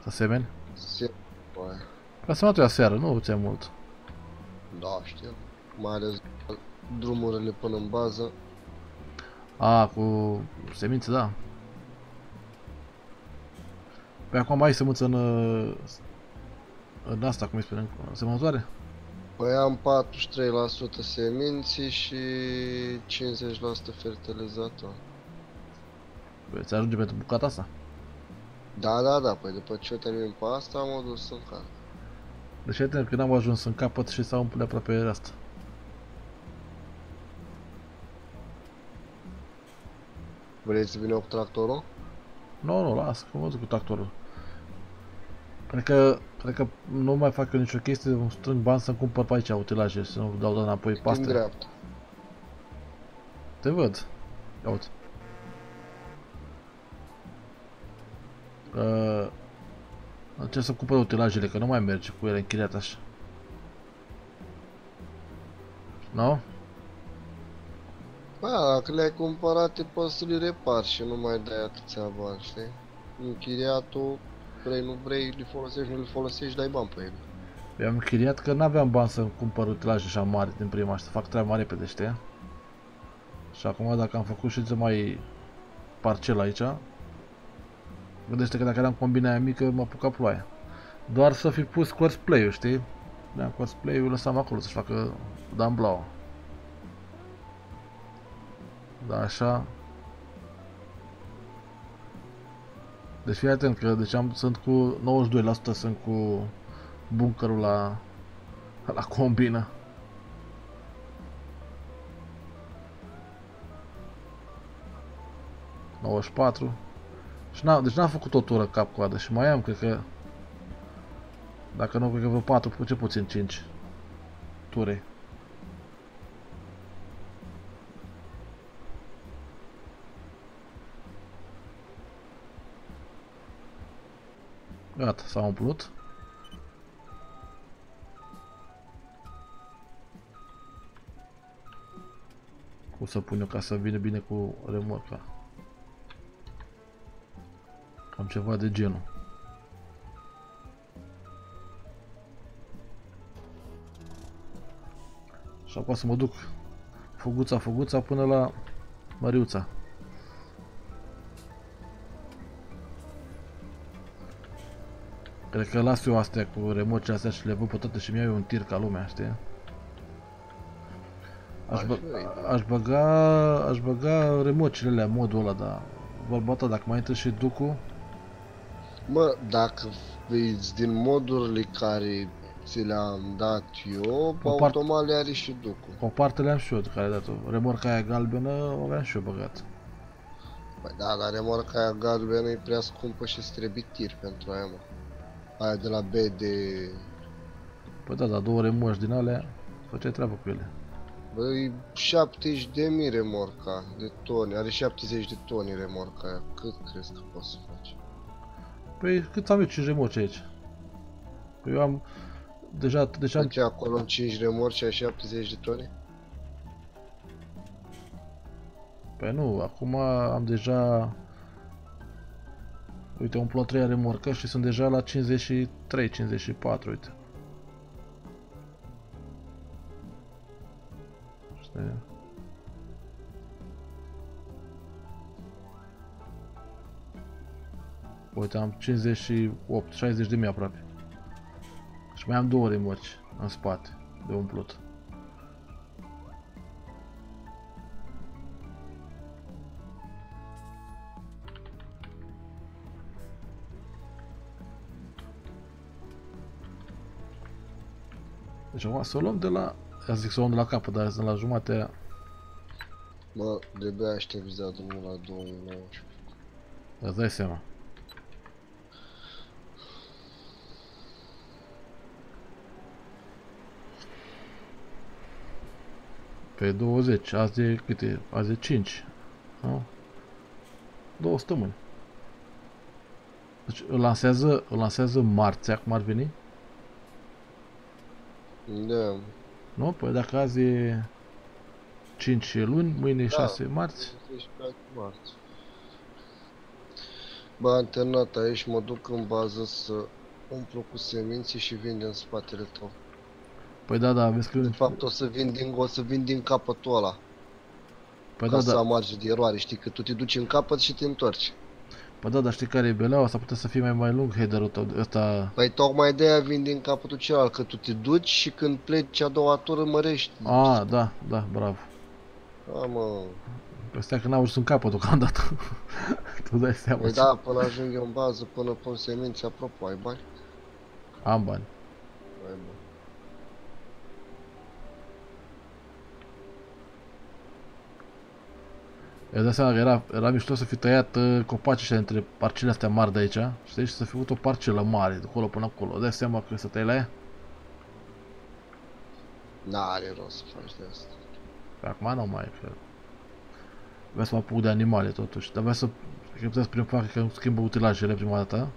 Să semeni? se... Bă, Ca să mă seară, nu ți mult. Da, știu. Mai ales drumurile până în bază. A, cu semințe, da. Pe acum mai ai sămânță în, uh, în asta, cum îi spunem, în semănătoare? Păi am 43% seminții și 50% fertilizator. Băi, ți ajunge pentru bucata asta? Da, da, da, păi după ce eu termin pe asta am dus în car. Deci uite că n-am ajuns în capăt și s-au umplut aproape asta. Vrei să vină cu tractorul? Nu, nu, las, că mă duc cu tractorul. Cred că, cred că nu mai fac eu nicio chestie, îmi strâng bani să-mi cumpăr pe aici utilaje, să nu dau de înapoi pe Din astea. dreapta. Te văd. Ia uite. Uh, încerc să cumpăr utilajele, că nu mai merge cu ele închiriate așa. Nu? Bă, dacă le-ai cumpărate, poți să le repari și nu mai dai atâția bani, știi? Închiriatul, vrei, nu vrei, le folosești, nu le folosești, dai bani pe ele. I-am închiriat că n-aveam bani să cumpăr utilaje așa mari din prima și să fac treaba mai repede, știi? Și acum dacă am făcut și mai parcel aici, gândește că dacă eram combina aia mică, mă apuca ploaia. Doar să fi pus cosplay-ul, știi? Da, cosplay-ul lăsam acolo să-și facă Dan Blau. Da, așa. Deci fii atent că deci am, sunt cu 92% sunt cu bunkerul la la combină. patru Și n-am, deci n-am făcut o tură cap-coadă și mai am, cred că dacă nu, cred că vreo 4, ce puțin 5 ture. Gata, s-a umplut. O să pun eu ca să vină bine cu remorca. Cam ceva de genul. Și acum să mă duc fuguța, fuguța până la Măriuța. Cred că las eu astea cu remorcile astea și le văd pe toate și mi-iau eu un tir ca lumea, știi? Aș, bă, aș băga, aș băga remorcile alea în modul ăla, dar vorba ta, dacă mai intră și ducu, Mă, dacă vezi din modurile care ți le-am dat eu, O part- automat le are și ducul. o parte le-am și eu, care a dat-o. Remorca aia galbenă o aveam și eu băgat. Păi da, dar remorca aia galbenă e prea scumpă și îți trebuie tir pentru aia, mă. Aia de la B de... Păi da, dar două remorci din alea, făceai treabă cu ele. Băi, 70 de mii remorca de toni, are 70 de toni remorca aia. Cât crezi că poți să faci? Păi cât am eu 5 remorci aici? Păi eu am deja, deci am Deci acolo în 5 remorci ai 70 de toni? Păi nu, acum am deja... Uite, umplu a treia remorcă și sunt deja la 53-54, uite. Știi? Uite, am 58, 60 de mii aproape. Și mai am două remorci în spate de umplut. Deci acum să o luăm de la... Ia zic să o luăm de la capăt, dar sunt la jumatea... Mă, de-abia aștept viza drumul la 2019. Îți dai seama. Pe 20, azi e câte? Azi e 5. Nu? Două săptămâni. Deci îl lansează, îl lansează marți, acum ar veni? Da, Nu? Păi dacă azi e 5 luni, mâine e Da. 6 marți. 14 marți. Bă, antrenat aici, mă duc în bază să umplu cu semințe și vin din spatele tău. Păi da, da, vezi că... De fapt o să vin din, o să vin din capătul ăla, Păi ca da, să da, am marge de eroare, știi, că tu te duci în capăt și te întorci. păi da, dar știi care e beleaua? Asta putea să fie mai mai lung header-ul tău, ăsta... Păi tocmai de aia vin din capătul celălalt, că tu te duci și când pleci a doua tură mărești. A, da, da, bravo. A, mă. Păi stai că n-au ajuns în capăt deocamdată. tu dai seama. Păi ce- da, până ajung eu în bază, până pun semințe, apropo, ai bani? Am bani. Eu dai seama că era, era mișto să fi tăiat uh, copacii ăștia între parcele astea mari de aici, știi, și să fi avut o parcelă mare, de acolo până acolo. Dai seama că să tăi la ea? N-are rost să faci de asta. Că acum nu mai e, că... Vreau să mă apuc de animale totuși, dar vreau să... Că putea să prin facă că schimbă utilajele prima dată.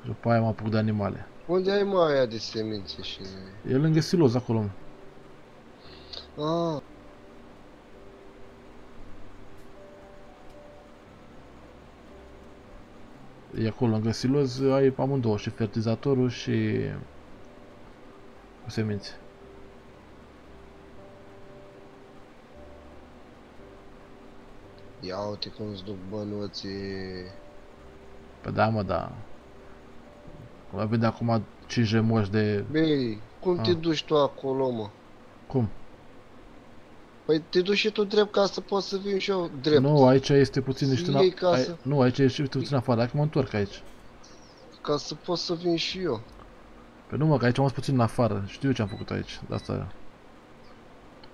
Și după aia mă apuc de animale. Unde ai mai aia de semințe și... E lângă siloz acolo. mă. Ah, E acolo lângă siloz, ai amândouă, și fertilizatorul și... cu semințe. ia uite cum îți duc bănuții. Păi da, mă, da. Va vedea acum 5 remoși de... Băi, cum te Ah. duci tu acolo, mă? Cum? Păi te duci și tu drept ca să poți să vin și eu drept. Nu, aici este puțin niște... Iei na- casă. ai- Nu, aici este puțin afară, hai că mă întorc aici. Ca să pot să vin și eu. Păi nu mă, că aici am fost puțin în afară, știu ce am făcut aici, de asta...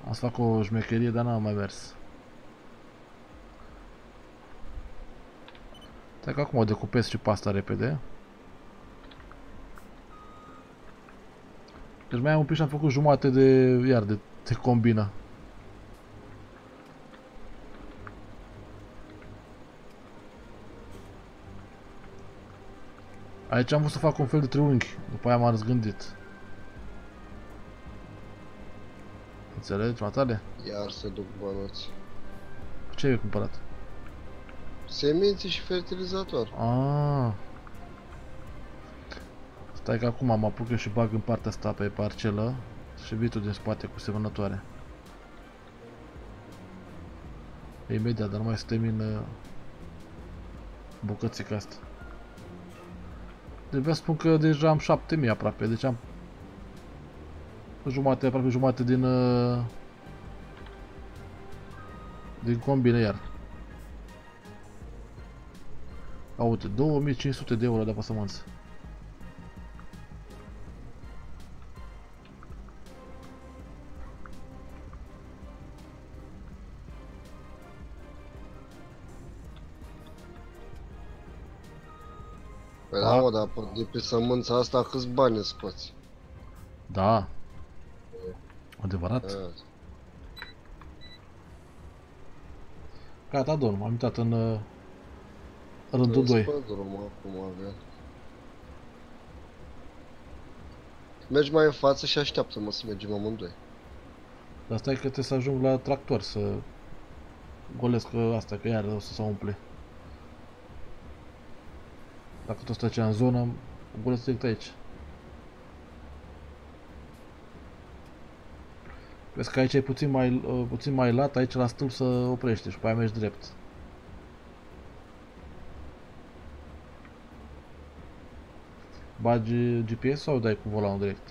Am să fac o șmecherie, dar n-am mai mers. Stai că acum o decupez și pasta repede. Deci mai am un pic și am făcut jumate de, iar, de, de combină. Aici am vrut să fac un fel de triunghi, după aia m-am răzgândit. Înțelegi, matale? Iar să duc bănuți. Ce ai cumpărat? Semințe și fertilizator. Ah. Stai că acum mă apuc eu și bag în partea asta pe parcelă și vii tu din spate cu semănătoare. Imediat, dar nu mai să termin uh, bucățica asta. Deci vreau să spun că deja am 7000 aproape, deci am jumate, aproape jumate din uh, din combine iar. A, uite, 2500 de euro de pasămânță. Da. da, mă, dar pe- de pe sămânța asta câți bani îți scoți? Da. Adevărat. A, Gata, domn, m-am uitat în uh, rândul 2. Pe drum acum avea. Mergi mai în față și așteaptă-mă să mergem amândoi. Dar stai că trebuie să ajung la tractor să golesc uh, asta, că iar o să se umple. Dacă tot stai în zonă, golesc direct aici. Vezi că aici e puțin mai, uh, puțin mai lat, aici la stâlp să oprește și pe aia mergi drept. Bagi GPS sau dai cu volanul direct?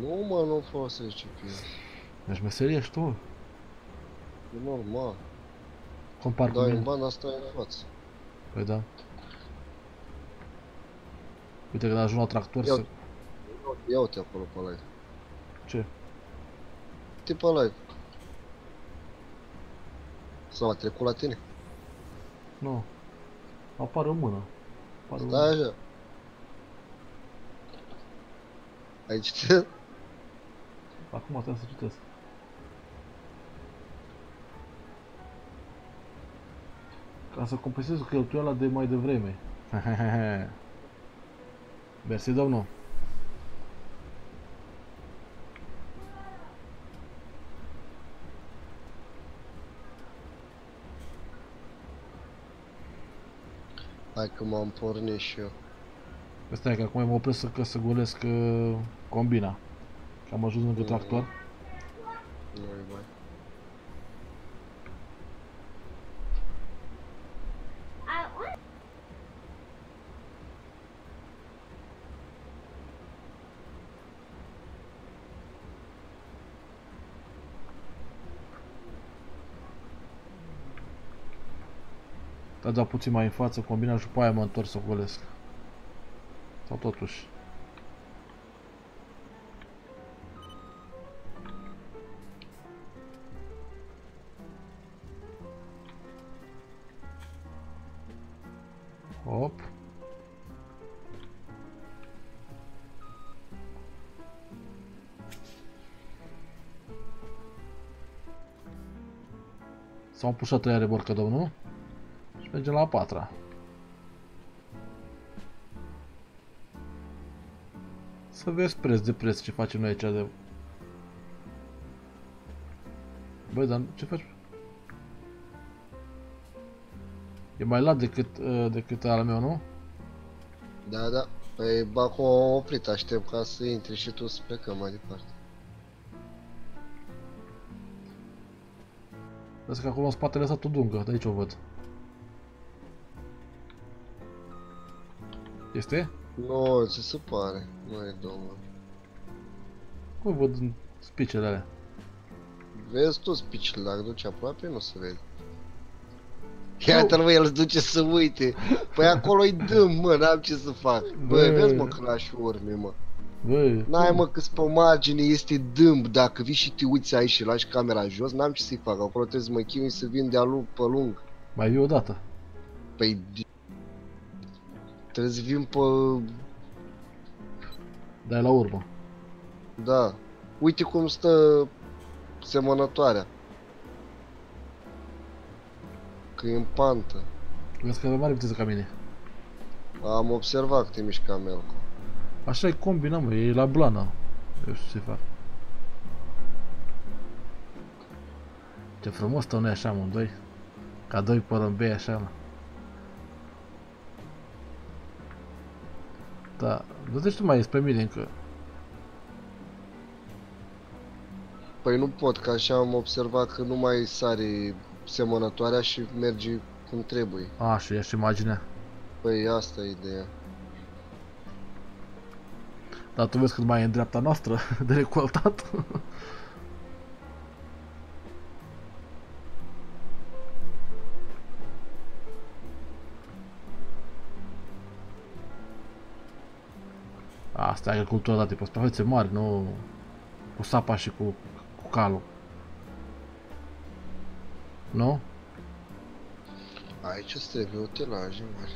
Nu, mă, nu folosesc GPS. Deci meserie ești tu. E normal. Compar cu Dai în mine. bani, asta e în față. Păi da. Uite când ajung la tractor Ia- să... Ia uite acolo pe live. Ce? Uite pe live. Sau a trecut la tine? Nu. Apare o mână. Apare o Stai mână. așa. Aici te... Acum trebuie să citesc. Ca să compensez cheltuiala de mai devreme. Mersi, domnul. Hai că m-am pornit și eu. Stai că acum mă opresc să, că să golesc uh, combina. Că am ajuns lângă Mhm. tractor. Nu-i mai. Da, da puțin mai în față combina și după aia mă întorc să golesc. Sau totuși. Hop. S-au pușat ăia reborcă, domnul. Și mergem la a patra. Să vezi preț de preț ce facem noi aici de... Băi, dar ce faci? E mai lat decât, uh, decât al meu, nu? Da, da. Păi, bă, acum am oprit, aștept ca să intri și tu să plecăm mai departe. Vezi că acolo în spatele ăsta tot dungă, de aici o văd. Este? Nu, ce se pare? Nu e domnul. Cum văd în spicele alea? Vezi tu spiciile, dacă duci aproape, nu se vede. Iată-l, mă, el îți duce să uite. Păi acolo-i dâm, mă, n-am ce să fac. Bă, Bă. vezi, mă, că lași urme, mă. Băi, N-ai, mă, că pe margine este dâmb. Dacă vii și te uiți aici și lași camera jos, n-am ce să-i fac. Acolo trebuie să mă chinui să vin de-a lung pe lung. mai vii odată. Păi... di- Trebuie să vin pe... Dai la urmă. Da. Uite cum stă semănătoarea. Că e în pantă. Vezi că e mare viteză ca mine. Am observat că te mișca Melco. Așa e combina, mă, e la blană. Eu știu ce fac. Ce frumos stau noi așa, amândoi. Ca doi porumbei așa, mă. Da, du-te și tu mai spre mine încă. Păi nu pot, că așa am observat că nu mai sare semănătoarea și merge cum trebuie. A, și ia și imaginea. Păi asta e ideea. Dar tu vezi cât mai e în dreapta noastră de recoltat. Asta e agricultura dată pe suprafețe mari, nu cu sapa și cu, cu calul. Nu? Aici îți trebuie utilaje mari.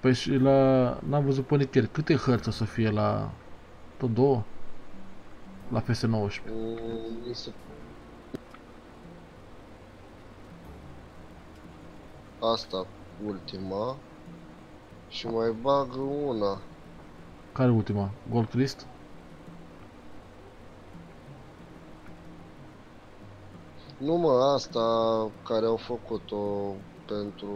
Păi și la... N-am văzut pe nicăieri. Câte hărți o să fie la... Tot două? La PS19. Mm, mi se... Asta ultima. Și mai bag una. Care ultima? Gold Christ? Nu mă, asta care au făcut-o pentru...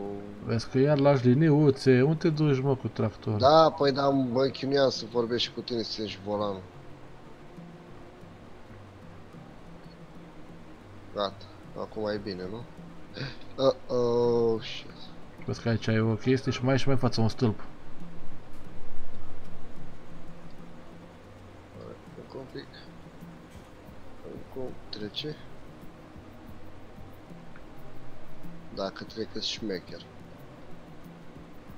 Vezi că iar lași liniuțe. Unde te duci, mă, cu tractor? Da, păi da, mă chinuiam să vorbesc și cu tine să ieși volanul. Gata, acum e bine, nu? Uh, oh, shit. Vezi că aici ai o chestie și mai ai și mai în față un stâlp. Încă un pic. Încă trece. Dacă trec șmecher.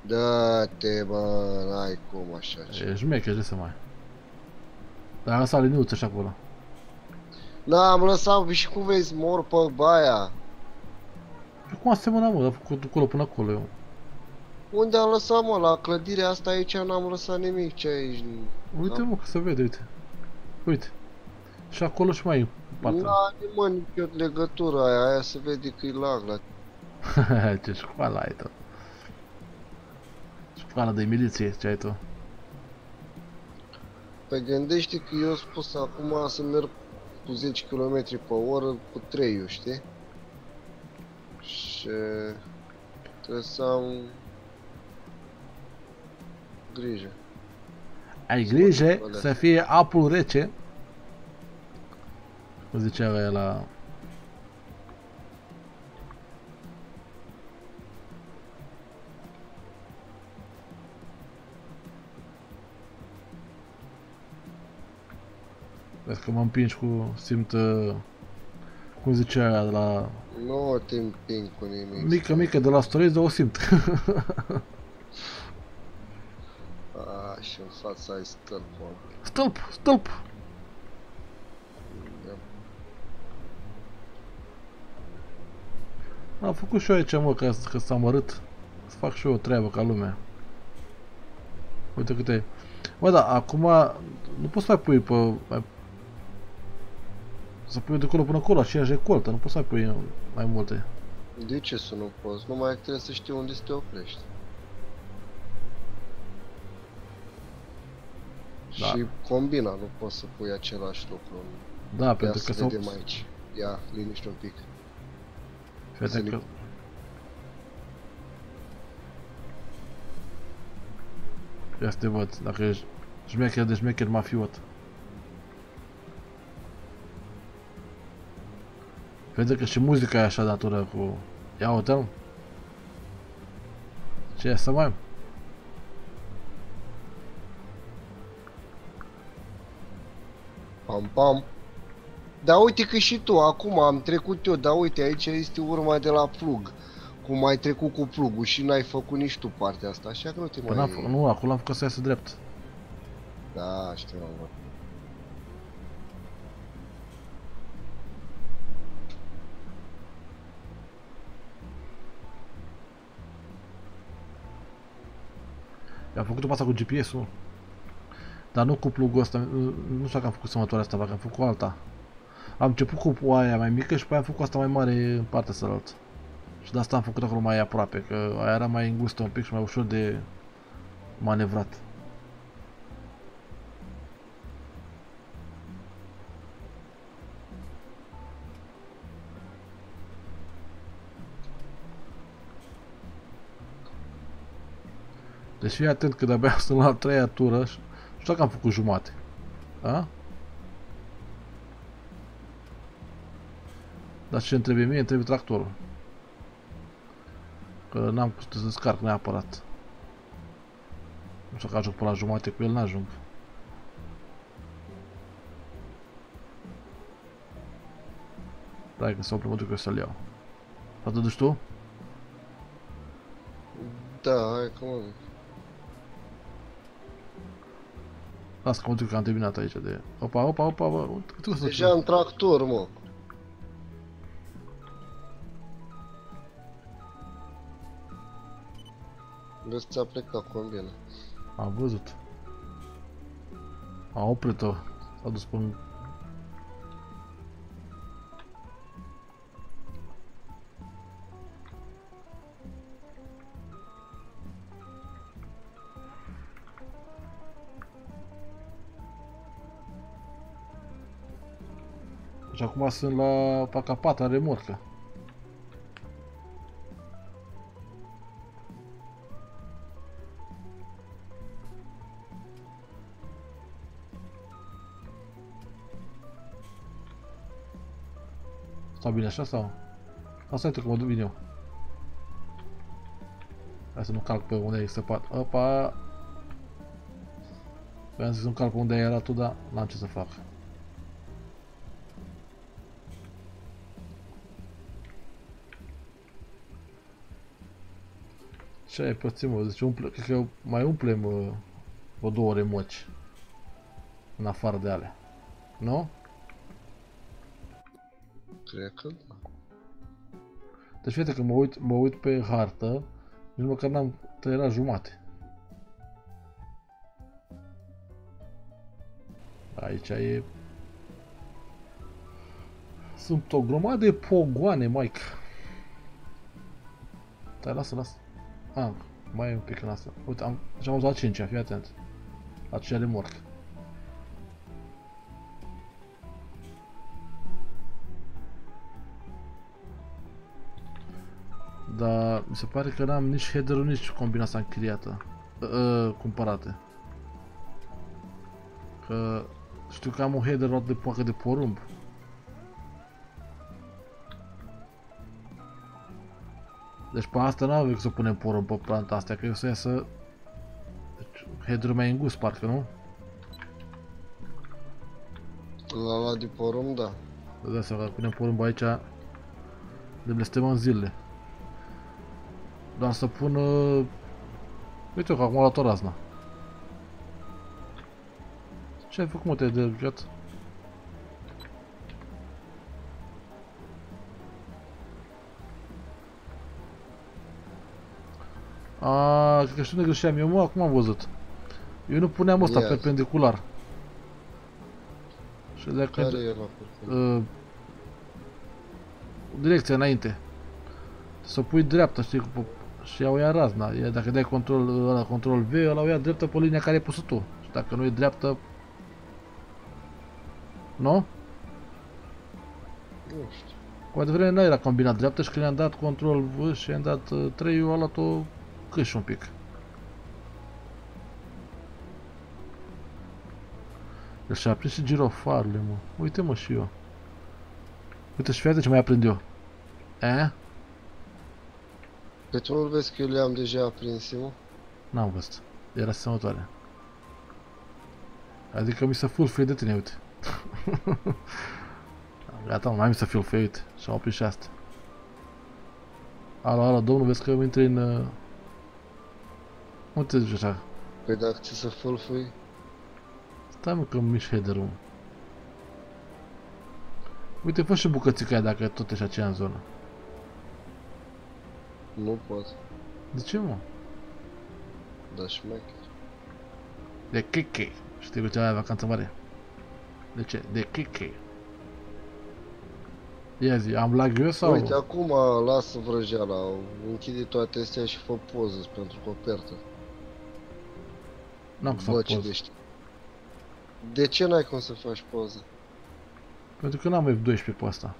Da-te, bă, n-ai cum așa ce. E șmecher, de să mai. Dar lăsa liniuță și acolo. Da, am lăsat și cum vezi, mor pe baia. Păi cum asemănă, mă, dar făcut acolo până acolo eu. Unde am lăsat, mă? La clădirea asta aici n-am lăsat nimic. Ce aici? Uite, mă, că se vede, uite. Uite. Și acolo și mai în partea. N-are, mă, nicio legătură aia. Aia se vede că e lag la... ce școală ai tu. Școală de miliție, ce ai tu. Păi gândește că eu spus acum să merg cu 10 km pe oră cu 3 știi? Și trebuie să am grijă. Ai grijă Să să fie apul rece. Cum zicea ăia la... Vezi că mă împingi cu simt... uh, Cum zicea aia de la... Nu te împing cu nimic. Mică, mică, de la storage, dar o simt. A, și în fața ai stâlpul. stâlp, stâlp! Am făcut și eu aici, mă, ca, că s-am amărât. Să fac și eu o treabă ca lumea. Uite câte... Mă, da, acum nu poți să mai pui pe... Mai... Să pui de acolo până acolo, aceeași recoltă, nu poți să mai pui mai multe. De ce să nu poți? Numai că trebuie să știi unde să te oprești. Da. Și combina, nu poți să pui același lucru. Da, Ia pentru să că s-au... vedem aici. Ia, liniște un pic. Vede să că... Ia să te văd, dacă ești șmecher de șmecher mafiot. Vede că și muzica e așa natură cu... Ia uite -l. Ce e să mai? Pam, pam. Da uite că și tu, acum am trecut eu, dar uite, aici este urma de la plug. Cum ai trecut cu plugul și n-ai făcut nici tu partea asta, așa că nu te Păi n-am mai... făcut, nu, acolo am făcut să iasă drept. Da, știu, mă. I-am făcut-o pe asta cu GPS-ul. Dar nu cu plugul ăsta, nu nu știu dacă am făcut sămătoarea asta, dacă am făcut alta. Am început cu aia mai mică și pe aia am făcut asta mai mare în partea cealaltă. Și de asta am făcut acolo mai aproape, că aia era mai îngustă un pic și mai ușor de manevrat. Deci fii atent că de-abia sunt la a treia tură și nu știu dacă am făcut jumate. A? Dar ce îmi trebuie mie? Îmi trebuie tractorul. Că n-am putut să descarc neapărat. Nu știu că ajung până la jumate cu el, n-ajung. Dai că să mă duc eu să-l iau. Dar te duci tu? Da, hai că mă duc. Las că mă duc că am terminat aici de... Opa, opa, opa, opa, uite cât costă Deja în tractor, mă. Vezi, ți-a plecat combina. Am văzut. A oprit-o. S-a dus până... acum sunt la Pacapata remorcă. Stau bine așa sau? Asta uite cum mă duc vin eu. Hai să nu calc pe unde ai săpat. Opa! Vreau să nu calc pe unde era tu, dar n-am ce să fac. Ce ai pățit, mă? Deci umple, cred că mai umplem uh, o două remoci. În afară de ale. Nu? Cred că da. Deci uite că mă uit, mă uit pe hartă, nici măcar n-am tăierat jumate. Aici e... Sunt o grămadă de pogoane, Mike. Dar lasă, lasă. Ah, mai e un pic în asta. Uite, am, deja am uzat 5 fii atent. La ce de mort. Dar mi se pare că n-am nici header nici combinația închiriată. Uh, uh, cumpărate. Că știu că am un header luat de poacă de porumb. Deci pe asta n-avem să punem porumb pe planta asta, că eu să iasă deci, header mai îngust, parcă, nu? La la de porumb, da. Vă dați seama că punem porumb aici de blestemăm zilele. Doar să pun... Uh... Uite eu că acum a luat o razna. Ce ai făcut mă te de viață? Aaaa, cred că știu unde greșeam eu, mă, acum am văzut. Eu nu puneam ăsta Ia. perpendicular. Și dacă... Care e la Uh, direcția înainte. Să pui dreapta, știi, cu, și ea o ia razna. Ea, dacă dai control, ăla, control V, ăla o ia dreaptă pe linia care ai pus tu. Și dacă nu e dreaptă... Nu? Nu știu. Cu adevărat nu era combinat dreaptă și când i-am dat control V și i-am dat uh, 3 eu a luat-o câș un pic. Deci și-a aprins și girofarele, mă. Uite mă și eu. Uite și fiate ce mai aprind eu. E? Pe tu nu vezi că eu le-am deja aprins, mă? N-am văzut. Era semătoare. Adică mi se full free de tine, uite. Gata, mă, mai mi se full free, uite. Și-am oprit și asta. Alo, alo, domnul, vezi că îmi intri în... Uh... Unde te duci așa? Păi dacă ți se fâlfâi, Stai mă că îmi mișc header-ul. Uite, fă și bucățica aia dacă tot ești aceea în zonă. nu pot. De ce, mă? Da șmecher. De keke. Știi cu ce ai vacanță mare? De ce? De keke. Ia zi, am lag eu sau... Uite, acum lasă vrăjeala, închide toate astea și fă poză pentru copertă. N-am cum să Bă, fac ce poză. dești. De ce n-ai cum să faci poză? Pentru că n-am F12 pe asta.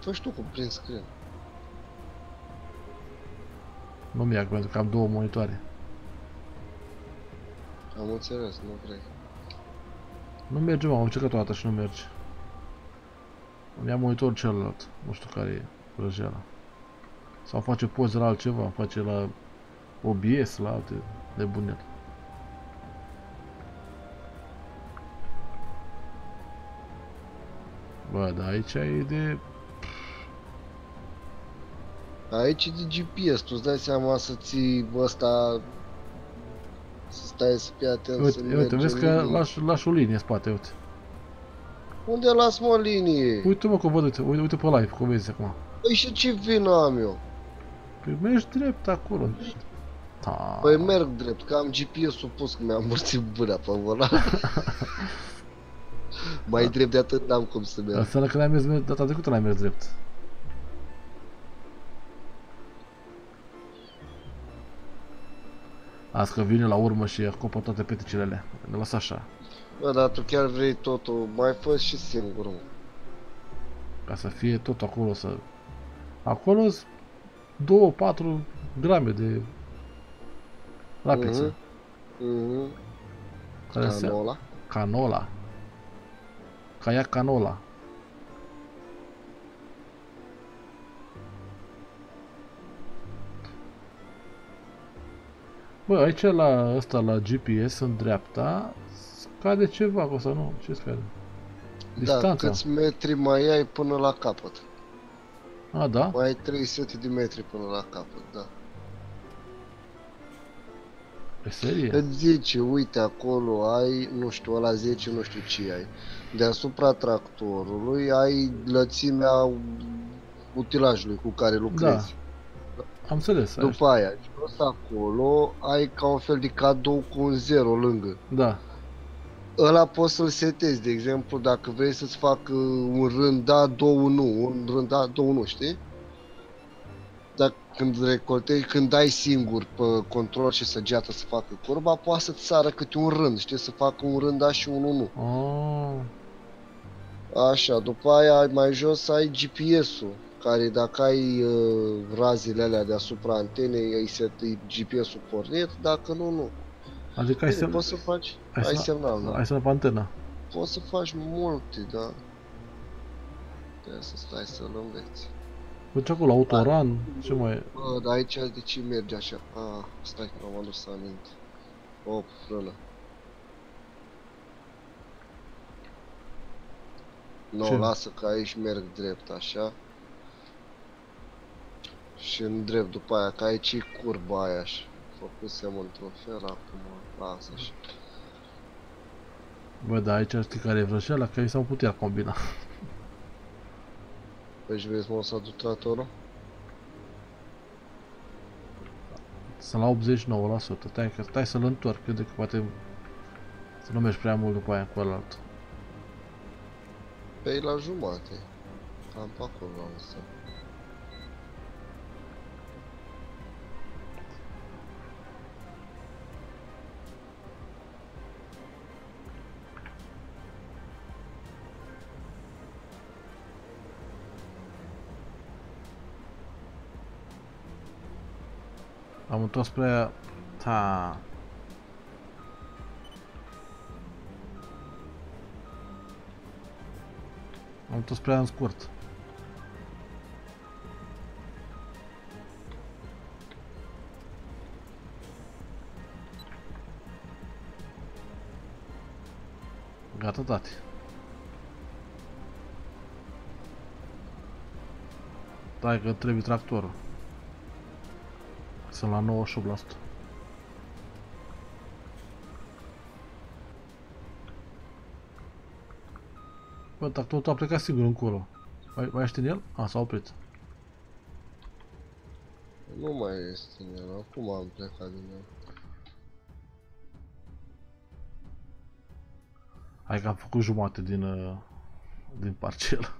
Fă tu cu print screen. Nu mi-a pentru că am două monitoare. Am înțeles, nu vrei. Nu merge, mă, am încercat o dată și nu merge. Îmi ia monitorul celălalt. Nu știu care e răjeala. Sau face poze la altceva, face la OBS, la alte nebuneli. Bă, dar aici e de... Aici e de GPS, tu îți dai seama să ții ăsta... Să stai să fii atent să Uite, uite, mergi vezi în că linie. lași, lași o linie în spate, uite. Unde las mă linie? Uite mă că văd, uite, uite, uite pe live, cum vezi acum. Păi și ce vină am eu? Păi mergi drept acolo. Da. Păi merg drept, că am GPS-ul pus, că mi-am mărțit bâna pe volan. Mai drept de atât n-am cum să merg. Înseamnă că n-ai mers, data trecută n-ai mers drept. Azi că vine la urmă și acopă toate peticile alea. Ne lasă așa. Bă, dar tu chiar vrei totul, mai fă și singur, mă. Ca să fie tot acolo să... Acolo sunt 2-4 grame de rapiță. Mhm. Care înseamnă Canola. canola. Caiac canola. Bă, aici la ăsta, la GPS, în dreapta, scade ceva, o să nu, ce scade? Da, Distanța. câți metri mai ai până la capăt? A, da? Mai ai 300 de metri până la capăt, da. Pe serie? Îți zice, uite, acolo ai, nu știu, ăla 10, nu știu ce ai. Deasupra tractorului ai lățimea utilajului cu care lucrezi. Am înțeles, ai- După aia, jos acolo, ai ca un fel de cadou cu un zero lângă. da. Ăla poți să-l setezi, de exemplu, dacă vrei să-ți facă un rând da, două nu, un rând da, două nu, știi? Dar când recoltezi, când dai singur pe control și săgeată să facă curba, poate să-ți sară câte un rând, știi, să facă un rând da și unul nu. Oh, Așa, după aia mai jos ai GPS-ul, care dacă ai uh, razele alea deasupra antenei, ai set e GPS-ul pornit, dacă nu, nu. adică ai, Bine, sem- poți să faci, ai ai, semn- semnal, da. ai semnal pe antenă. Poți să faci multe, da. Trebuie să stai să-l înveți. Deci acolo, autoran, ce mai... Bă, dar aici de ce merge așa? Ah, stai că m-am adus aminte. O, frână. Nu, Ce? lasă că aici merg drept, așa. Și în drept după aia, că aici e curba aia și făcusem într-un fel, acum lasă așa. Bă, da, aici știi care e vrăjeala? Că ei s-au putea combina. Deci vezi mă să aduc tractorul? Sunt la 89%. Stai, că, stai să-l întorc, cât de că poate să nu mergi prea mult după aia cu ălalt. Pe ei la jumate. Cam pe acolo am lăsat. Am întors spre aia... Ta. Am întors spre aia în scurt. Gata, tati. Stai că trebuie tractorul. Sunt la 98%. Bă, dar totul a plecat sigur încolo. Mai, mai ești în el? A, s-a oprit. Nu mai este în el, acum am plecat din el. Hai că am făcut jumate din, uh, din parcelă.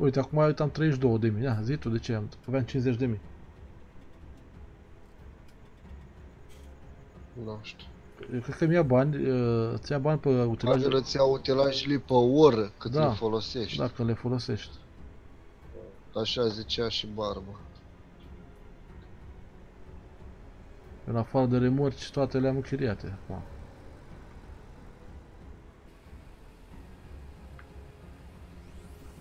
Uite, acum uite, am 32 de mii. Ia, zi tu de ce am? Aveam 50 de mii. Nu știu. Eu cred că mi-ia bani, uh, îți ia bani pe utilaj, Probabil îți iau utilajele pe oră cât Da. le folosești. dacă le folosești. Așa zicea și Barba. În afară de remorci, toate le-am închiriate acum.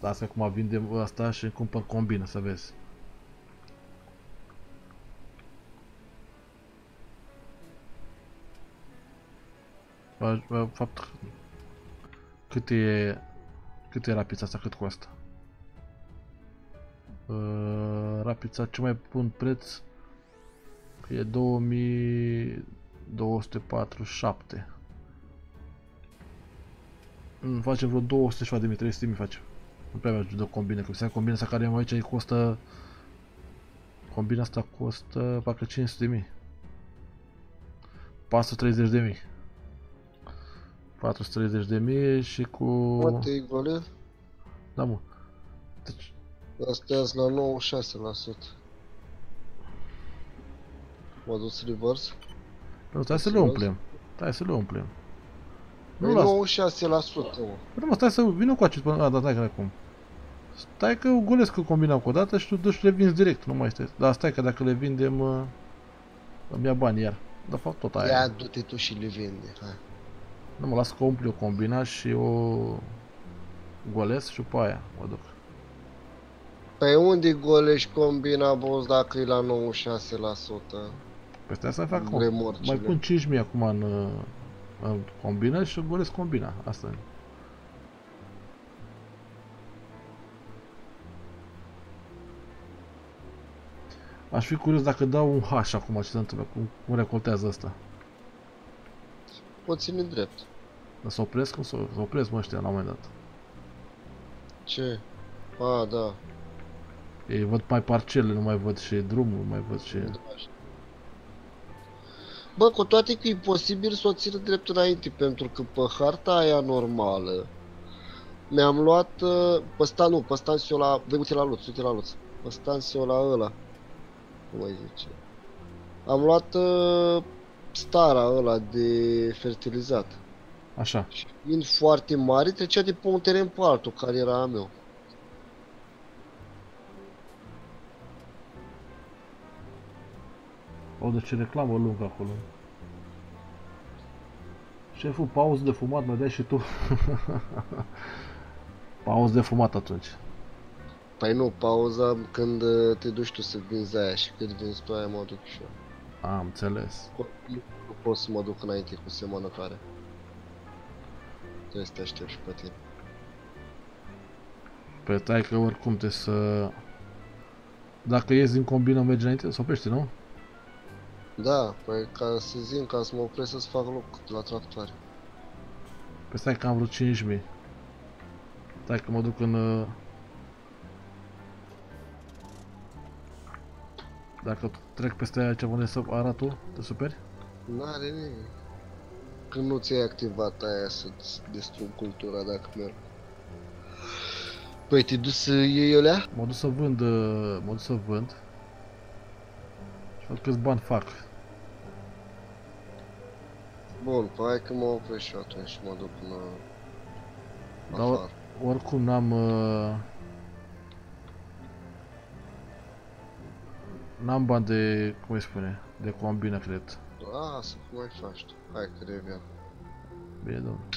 Asta acum vindem asta și îmi cumpăr combină, să vezi. Bă, bă, fapt, cât e, cât e rapița asta, cât costă? Uh, rapița, ce mai pun preț? E 2247. Mm, face vreo 200 ceva de mii, 300 de mii face. Nu prea merge de o combină, că seama combina asta care am aici îi costă... Combina asta costă parcă 500 de mii. 430 de mii. 430 de mii și cu... Mă, te gole? Da, mă. Deci, Astea sunt la 96%. Mă dus reverse. nu, stai să le umplem. Stai să le umplem. Nu Păi las. 96%, mă. Păi mă, stai să vină cu acest până... A, da, stai că acum. Stai că golesc că combinam cu o dată și tu duci și le vinzi direct, nu mai stai. Dar stai că dacă le vindem, uh, îmi ia bani iar. De fapt tot aia. Ia du-te tu și le vinde. Hai. Nu mă las că umpli o combina și o golesc și după aia mă duc. Păi unde golești combina, boss, dacă e la 96%? Păi stai să fac cum. Remorcile. Mai pun 5.000 acum în, uh, în combina și golesc combina. Asta e. Aș fi curios dacă dau un H acum ce se întâmplă, cum, cum recoltează asta. Poți ține drept. Dar să opresc, cum să să opresc mă ăștia la un moment dat. Ce? A, da. Ei văd mai parcele, nu mai văd și drumul, nu mai văd și... Bă, cu toate că e posibil să o țin drept înainte, pentru că pe harta aia normală mi-am luat, uh, pe sta, nu, pe stansio la, vei uite la luț, uite la luț, pe stansio la ăla, cum mai zice. Am luat uh, stara ăla de fertilizat Așa. și fiind foarte mare, trecea de pe un teren pe altul, care era a meu. O, de ce reclamă lungă acolo. Șeful, pauză de fumat, mă dai și tu. pauză de fumat atunci. Păi nu, pauza când uh, te duci tu să vinzi aia și când vinzi tu aia mă duc și eu. Am înțeles. Nu pot să mă duc înainte cu semănătoare. Trebuie să te aștept și pe tine. Pe tai că oricum te să... Dacă ies din combină mergi înainte, să oprește, nu? Da, păi ca să zic, ca să mă opresc să-ți fac loc la tractoare. Pe stai că am vreo 5.000. Stai că mă duc în... uh, Dacă trec peste aia ce unde să arată, te superi? N-are nimic. Când nu ți-ai activat aia să-ți distrug cultura dacă merg. Păi te duci să iei alea? Mă duc să vând, uh, mă duc să vând. Și văd câți bani fac. Bun, păi hai că mă opresc și eu atunci și mă duc în... Da, afară. Oricum n-am... uh, N-am bani de, cum îi spune, de combină, cred. Lasă, cum mai faci tu? Hai că revin. Bine, domnule.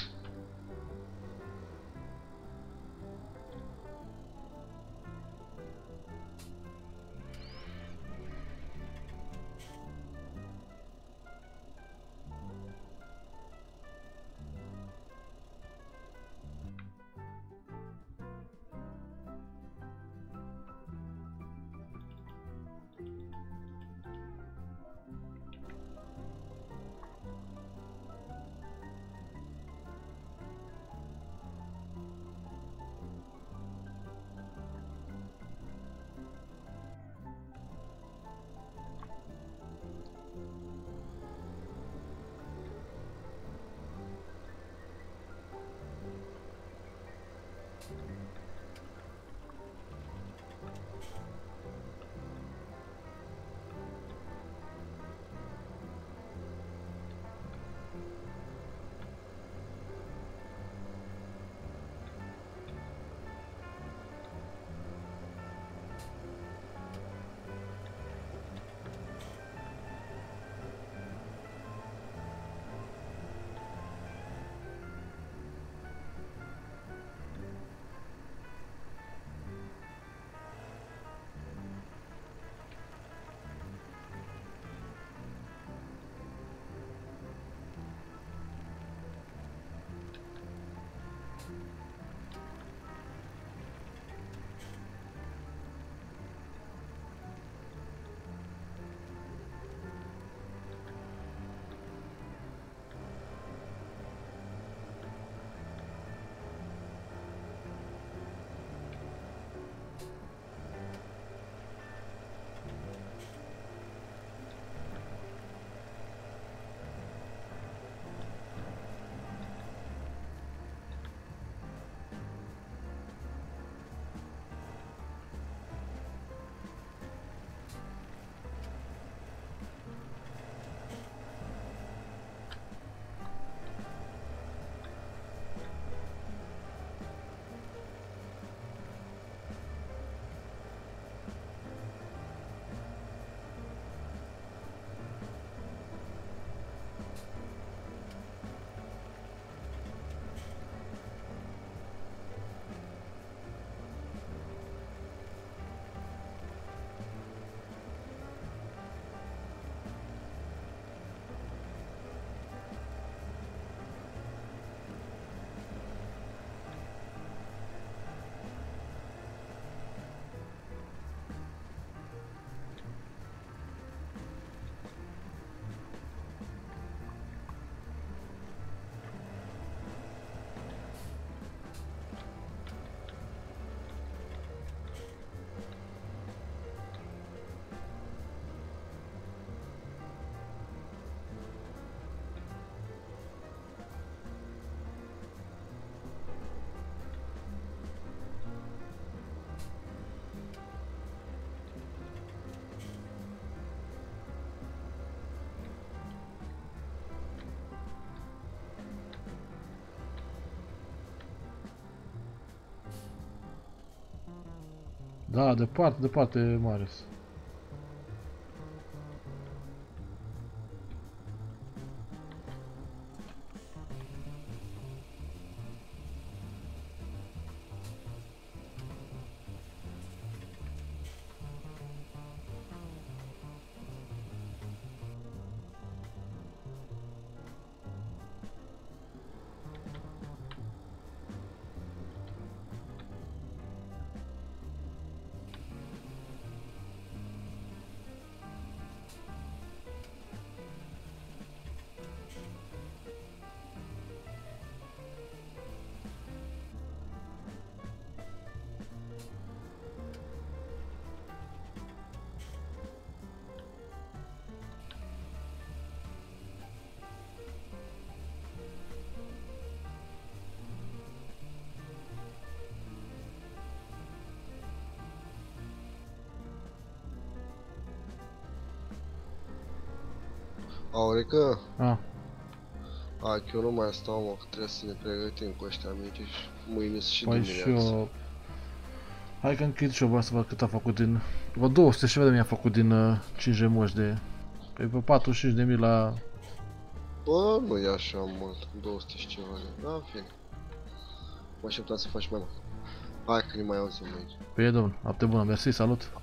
Da, departe, departe, Marius. Aurică, Ah, a, că eu nu mai stau, mă, că trebuie să ne pregătim cu ăștia mici și mâine și păi și dimineața. eu... Hai că închid și eu, vreau să văd cât a făcut din... Vă 200 și vedem mi-a făcut din uh, 5 remoși de... Păi pe 45.000 la... Bă, nu e așa mult, 200 și ceva de... Da, în fine. Mă așteptam să faci mai mult. Hai că ne mai auzim aici. Pe e, domn, noapte bună, mersi, salut!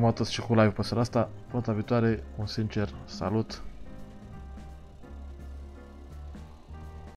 Cam atât și cu live pe seara asta. Până data viitoare, un sincer salut!